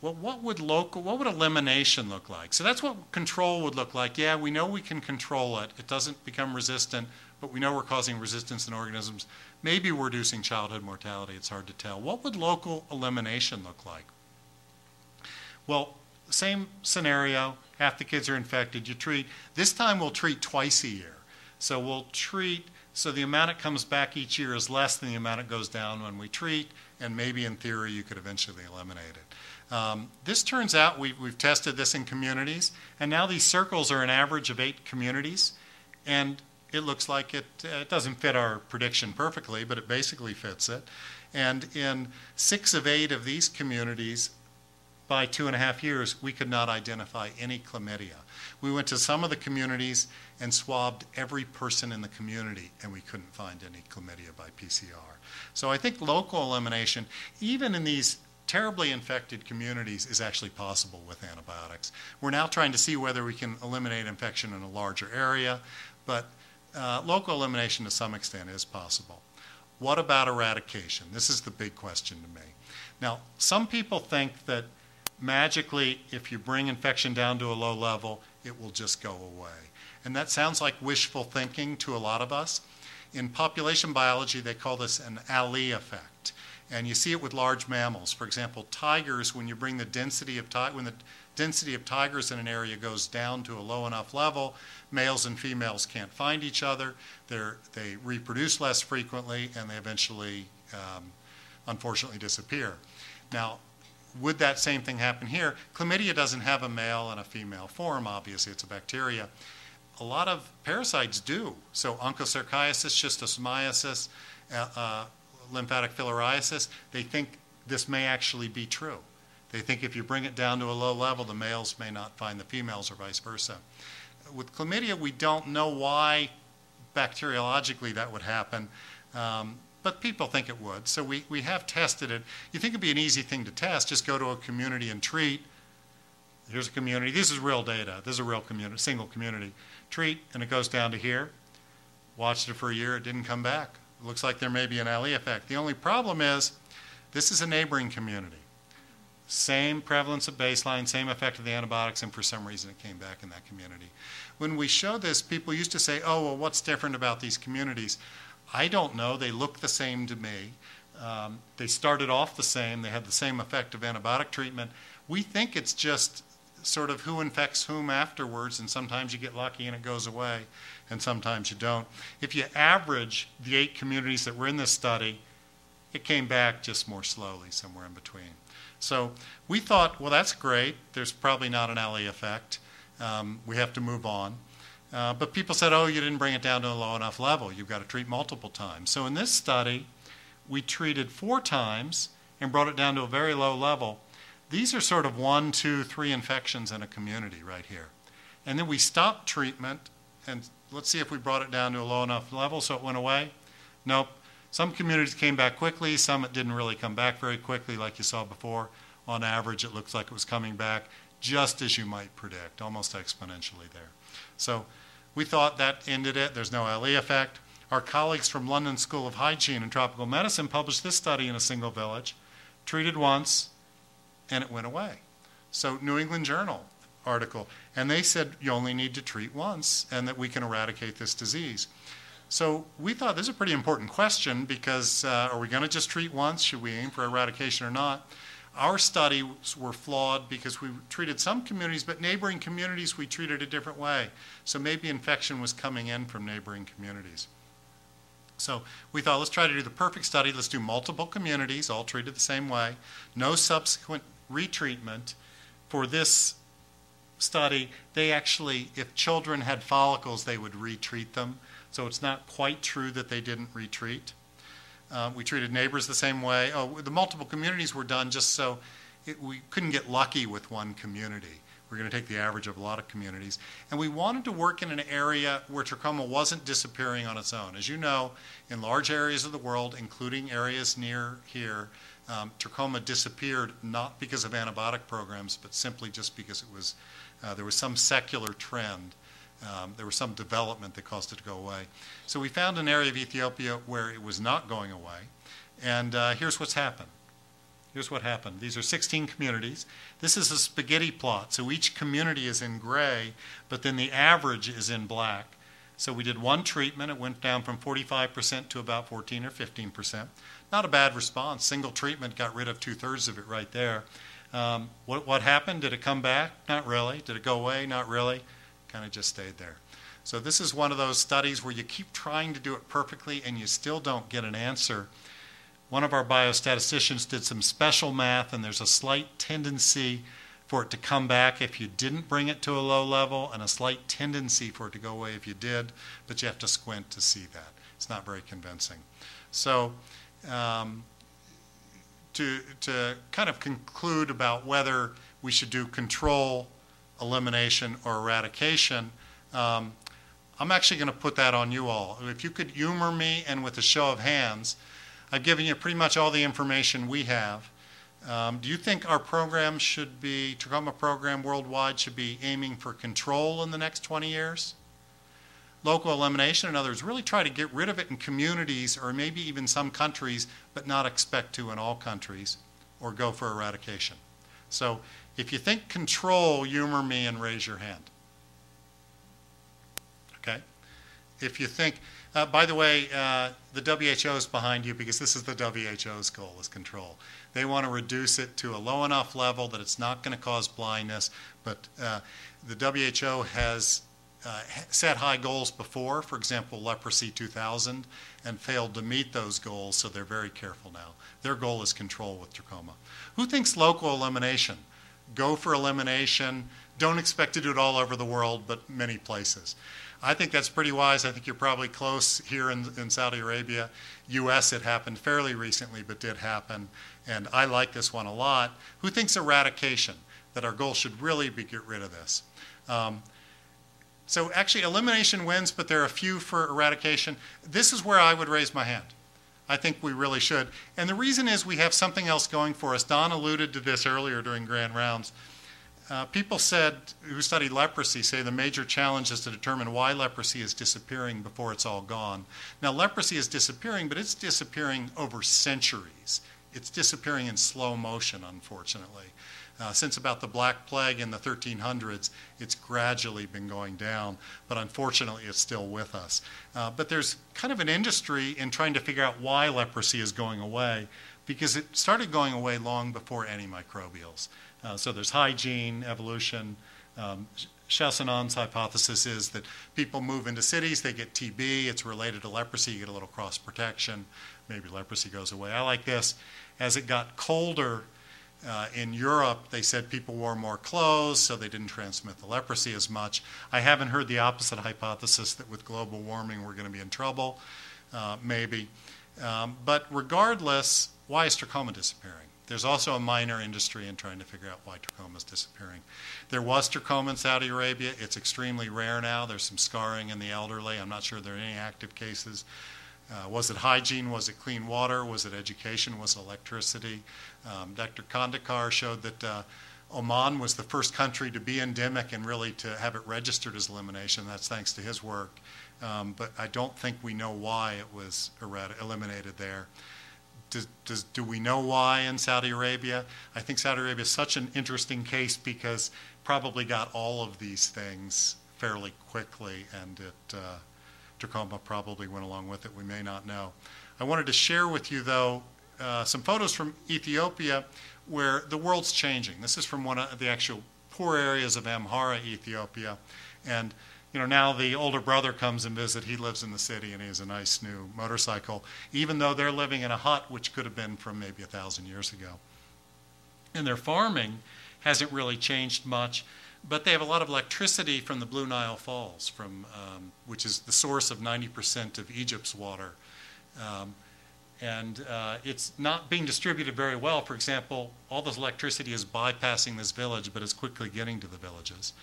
well, what would local, what would elimination look like? So that's what control would look like. Yeah, we know we can control it. It doesn't become resistant, but we know we're causing resistance in organisms. Maybe reducing childhood mortality. It's hard to tell. What would local elimination look like? Well, same scenario. Half the kids are infected. You treat. This time we'll treat twice a year. So we'll treat. So the amount it comes back each year is less than the amount it goes down when we treat, and maybe in theory you could eventually eliminate it. Um, this turns out we've, we've tested this in communities, and now these circles are an average of eight communities, and it looks like it, uh, it doesn't fit our prediction perfectly, but it basically fits it. And in six of eight of these communities, by two and a half years, we could not identify any chlamydia. We went to some of the communities and swabbed every person in the community, and we couldn't find any chlamydia by PCR. So I think local elimination, even in these terribly infected communities, is actually possible with antibiotics. We're now trying to see whether we can eliminate infection in a larger area, but uh, local elimination to some extent is possible. What about eradication? This is the big question to me. Now, some people think that magically, if you bring infection down to a low level, it will just go away. And that sounds like wishful thinking to a lot of us. In population biology, they call this an Allee effect. And you see it with large mammals. For example, tigers, when you bring the density of when the density of tigers in an area goes down to a low enough level, males and females can't find each other. They're, they reproduce less frequently, and they eventually, um, unfortunately, disappear. Now, would that same thing happen here? Chlamydia doesn't have a male and a female form, obviously, it's a bacteria. A lot of parasites do. So, onchocerciasis, schistosomiasis, uh, uh, lymphatic filariasis, they think this may actually be true. They think if you bring it down to a low level, the males may not find the females or vice versa. With chlamydia, we don't know why bacteriologically that would happen. Um, but people think it would. So we, we have tested it. You think it'd be an easy thing to test, just go to a community and treat. Here's a community. This is real data. This is a real community, single community. Treat, and it goes down to here. Watched it for a year. It didn't come back. It looks like there may be an Allee effect. The only problem is this is a neighboring community. Same prevalence of baseline, same effect of the antibiotics, and for some reason it came back in that community. When we show this, people used to say, oh, well, what's different about these communities? I don't know. They look the same to me. Um, they started off the same. They had the same effect of antibiotic treatment. We think it's just sort of who infects whom afterwards, and sometimes you get lucky and it goes away, and sometimes you don't. If you average the eight communities that were in this study, it came back just more slowly, somewhere in between. So we thought, well, that's great. There's probably not an Allee effect. Um, we have to move on. Uh, but people said, oh, you didn't bring it down to a low enough level. You've got to treat multiple times. So in this study, we treated four times and brought it down to a very low level. These are sort of one, two, three infections in a community right here. And then we stopped treatment, and let's see if we brought it down to a low enough level so it went away. Nope. Some communities came back quickly, some it didn't really come back very quickly, like you saw before. On average, it looks like it was coming back just as you might predict, almost exponentially there. So we thought that ended it. There's no Allee effect. Our colleagues from London School of Hygiene and Tropical Medicine published this study in a single village, treated once, and it went away. So, New England Journal article, and they said you only need to treat once and that we can eradicate this disease. So, we thought this is a pretty important question because uh, are we going to just treat once? Should we aim for eradication or not? Our studies were flawed because we treated some communities, but neighboring communities we treated a different way. So maybe infection was coming in from neighboring communities. So we thought, let's try to do the perfect study. Let's do multiple communities, all treated the same way. No subsequent retreatment. For this study, they actually, if children had follicles, they would retreat them. So it's not quite true that they didn't retreat. Uh, we treated neighbors the same way. Oh, the multiple communities were done just so it, we couldn't get lucky with one community. We're going to take the average of a lot of communities. And we wanted to work in an area where trachoma wasn't disappearing on its own. As you know, in large areas of the world, including areas near here, um, trachoma disappeared not because of antibiotic programs, but simply just because it was, uh, there was some secular trend um, there was some development that caused it to go away. So we found an area of Ethiopia where it was not going away. And uh, here's what's happened. Here's what happened. These are 16 communities. This is a spaghetti plot. So each community is in gray, but then the average is in black. So we did one treatment. It went down from 45% to about 14 or 15%. Not a bad response. Single treatment got rid of two thirds of it right there. Um, what, what happened? Did it come back? Not really. Did it go away? Not really kind of just stayed there. So this is one of those studies where you keep trying to do it perfectly and you still don't get an answer. One of our biostatisticians did some special math, and there's a slight tendency for it to come back if you didn't bring it to a low level, and a slight tendency for it to go away if you did, but you have to squint to see that. It's not very convincing. So, um, to, to kind of conclude about whether we should do control, elimination, or eradication, um, I'm actually going to put that on you all. If you could humor me and with a show of hands, I've given you pretty much all the information we have. Um, do you think our program should be, Trachoma program worldwide should be aiming for control in the next 20 years? Local elimination, in other words, really try to get rid of it in communities or maybe even some countries, but not expect to in all countries, or go for eradication. So if you think control, humor me and raise your hand. Okay? If you think, uh, by the way, uh, the WHO is behind you because this is the WHO's goal is control. They want to reduce it to a low enough level that it's not going to cause blindness, but uh, the WHO has uh, set high goals before, for example, Leprosy 2000, and failed to meet those goals, so they're very careful now. Their goal is control with trachoma. Who thinks local elimination? Go for elimination. Don't expect to do it all over the world, but many places. I think that's pretty wise. I think you're probably close here in, in Saudi Arabia. U.S., it happened fairly recently, but did happen. And I like this one a lot. Who thinks eradication? That our goal should really be get rid of this. Um, so actually, elimination wins, but there are a few for eradication. This is where I would raise my hand. I think we really should. And the reason is we have something else going for us. Don alluded to this earlier during grand rounds. Uh, people said, who study leprosy, say the major challenge is to determine why leprosy is disappearing before it's all gone. Now, leprosy is disappearing, but it's disappearing over centuries. It's disappearing in slow motion, unfortunately. Uh, since about the Black Plague in the 1300s, it's gradually been going down, but unfortunately it's still with us. Uh, but there's kind of an industry in trying to figure out why leprosy is going away, because it started going away long before antimicrobials. Uh, so there's hygiene, evolution. Um, Chaussinand's hypothesis is that people move into cities, they get TB, it's related to leprosy, you get a little cross protection, maybe leprosy goes away. I like this. As it got colder, uh, in Europe, they said people wore more clothes, so they didn't transmit the leprosy as much. I haven't heard the opposite hypothesis that with global warming we're going to be in trouble, uh, maybe. Um, but regardless, why is trachoma disappearing? There's also a minor industry in trying to figure out why trachoma is disappearing. There was trachoma in Saudi Arabia. It's extremely rare now. There's some scarring in the elderly. I'm not sure there are any active cases. Uh, was it hygiene? Was it clean water? Was it education? Was it electricity? Um, Dr. Khandekar showed that uh, Oman was the first country to be endemic and really to have it registered as elimination. That's thanks to his work. Um, but I don't think we know why it was eliminated there. Does, does, do we know why in Saudi Arabia? I think Saudi Arabia is such an interesting case because probably got all of these things fairly quickly and it uh, trachoma probably went along with it. We may not know. I wanted to share with you, though, uh, some photos from Ethiopia where the world's changing. This is from one of the actual poor areas of Amhara, Ethiopia. And you know, now the older brother comes and visit. He lives in the city and he has a nice new motorcycle, even though they're living in a hut which could have been from maybe a thousand years ago. And their farming hasn't really changed much. But they have a lot of electricity from the Blue Nile Falls, from, um, which is the source of 90% of Egypt's water. Um, and uh, it's not being distributed very well. For example, all this electricity is bypassing this village, but it's quickly getting to the villages.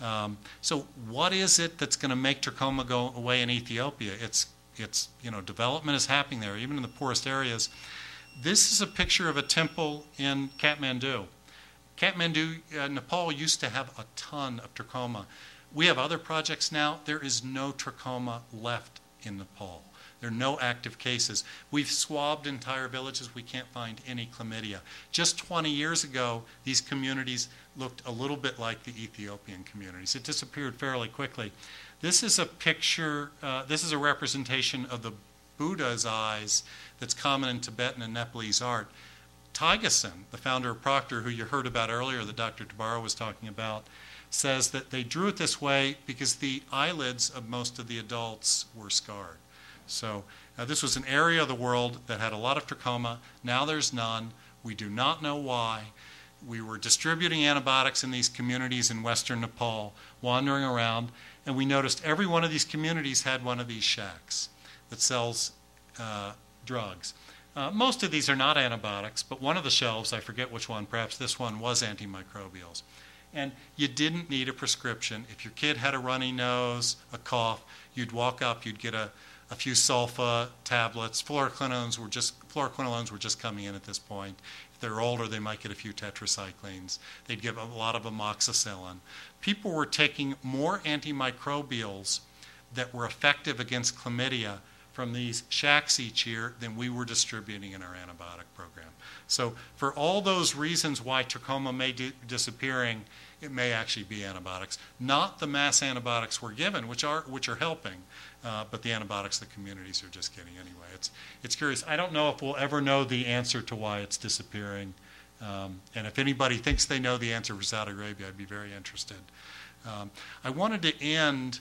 Um, so, what is it that's going to make trachoma go away in Ethiopia? It's, it's, you know, development is happening there, even in the poorest areas. This is a picture of a temple in Kathmandu. Kathmandu, uh, Nepal used to have a ton of trachoma. We have other projects now. There is no trachoma left in Nepal. There are no active cases. We've swabbed entire villages. We can't find any chlamydia. Just 20 years ago, these communities looked a little bit like the Ethiopian communities. It disappeared fairly quickly. This is a picture, uh, this is a representation of the Buddha's eyes that's common in Tibetan and Nepalese art. Thygeson, the founder of Proctor, who you heard about earlier, that Dr. Tabbara was talking about, says that they drew it this way because the eyelids of most of the adults were scarred. So uh, this was an area of the world that had a lot of trachoma. Now there's none. We do not know why. We were distributing antibiotics in these communities in western Nepal, wandering around, and we noticed every one of these communities had one of these shacks that sells uh, drugs. Uh, most of these are not antibiotics, but one of the shelves, I forget which one, perhaps this one, was antimicrobials. And you didn't need a prescription. If your kid had a runny nose, a cough, you'd walk up, you'd get a, a few sulfa tablets. Fluoroquinolones were just fluoroquinolones were just coming in at this point. If they're older, they might get a few tetracyclines. They'd give a lot of amoxicillin. People were taking more antimicrobials that were effective against chlamydia from these shacks each year than we were distributing in our antibiotic program. So for all those reasons why trachoma may be disappearing, it may actually be antibiotics, not the mass antibiotics we're given, which are which are helping, uh, but the antibiotics the communities are just getting anyway. It's it's curious. I don't know if we'll ever know the answer to why it's disappearing, um, and if anybody thinks they know the answer for Saudi Arabia, I'd be very interested. Um, I wanted to end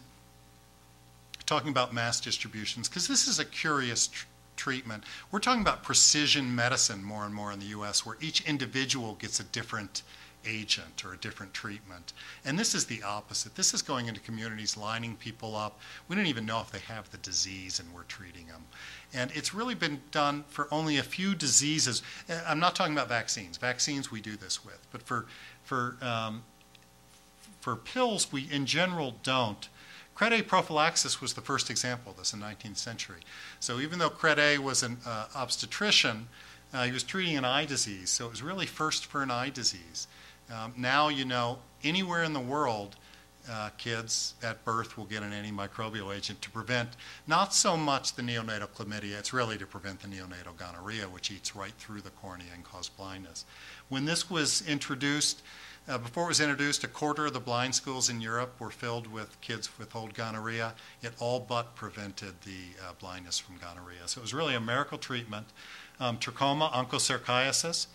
talking about mass distributions because this is a curious tr- treatment. We're talking about precision medicine more and more in the U.S., where each individual gets a different agent or a different treatment. And this is the opposite. This is going into communities, lining people up. We don't even know if they have the disease and we're treating them. And it's really been done for only a few diseases. Uh, I'm not talking about vaccines. Vaccines we do this with, but for for um, for pills we in general don't. Credé prophylaxis was the first example of this in the 19th century. So even though Credé was an uh, obstetrician, uh, he was treating an eye disease. So it was really first for an eye disease. Um, now you know anywhere in the world, uh, kids at birth will get an antimicrobial agent to prevent not so much the neonatal chlamydia, it's really to prevent the neonatal gonorrhea, which eats right through the cornea and causes blindness. When this was introduced, uh, before it was introduced, a quarter of the blind schools in Europe were filled with kids with old gonorrhea. It all but prevented the uh, blindness from gonorrhea. So it was really a miracle treatment. Um, trachoma, onchocerciasis,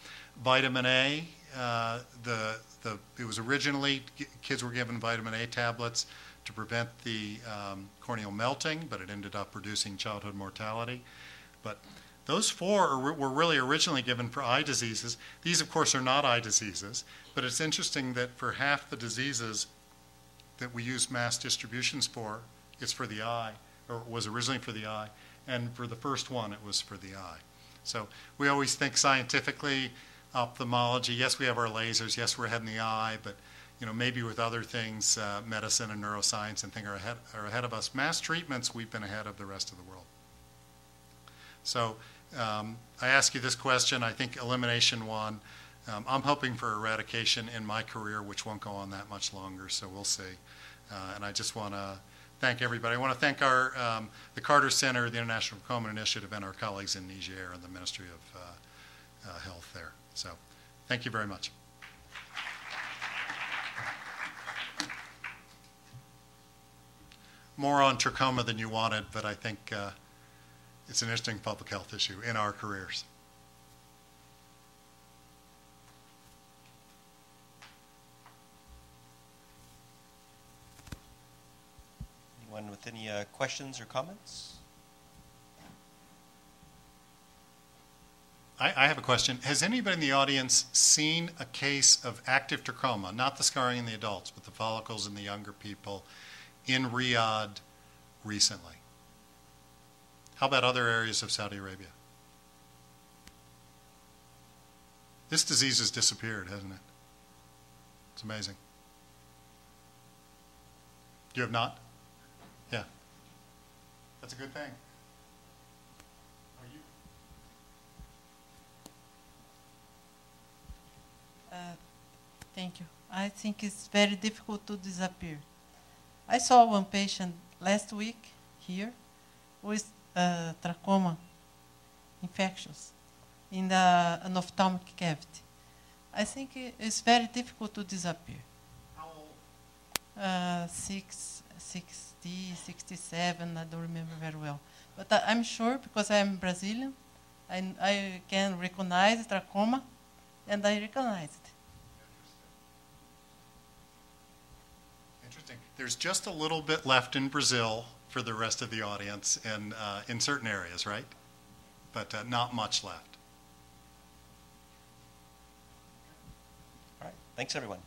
vitamin A. Uh, the, the, it was originally, kids were given vitamin A tablets to prevent the um, corneal melting, but it ended up reducing childhood mortality. But those four are, were really originally given for eye diseases. These, of course, are not eye diseases, but it's interesting that for half the diseases that we use mass distributions for, it's for the eye, or was originally for the eye, and for the first one, it was for the eye. So we always think scientifically, ophthalmology, yes, we have our lasers, yes, we're ahead in the eye, but you know, maybe with other things, uh, medicine and neuroscience and things are ahead, are ahead of us. Mass treatments, we've been ahead of the rest of the world. So um, I ask you this question. I think elimination won. Um, I'm hoping for eradication in my career, which won't go on that much longer, so we'll see. Uh, and I just want to thank everybody. I want to thank our um, the Carter Center, the International Trachoma Initiative, and our colleagues in Niger and the Ministry of uh, uh, Health there. So thank you very much. More on trachoma than you wanted, but I think uh, it's an interesting public health issue in our careers. Anyone with any uh, questions or comments? I, I, have a question. Has anybody in the audience seen a case of active trachoma, not the scarring in the adults, but the follicles in the younger people, in Riyadh recently? How about other areas of Saudi Arabia? This disease has disappeared, hasn't it? It's amazing. You have not? Yeah. That's a good thing. Are you? Uh, thank you. I think it's very difficult to disappear. I saw one patient last week here with uh, trachoma infections in the anophthalmic cavity. I think it's very difficult to disappear. How old? Uh, six, 60, 67, I don't remember very well. But I, am sure because I'm Brazilian, I, I can recognize trachoma, and I recognize it. Interesting. There's just a little bit left in Brazil for the rest of the audience and uh, in certain areas, right? But uh, not much left. All right. Thanks, everyone.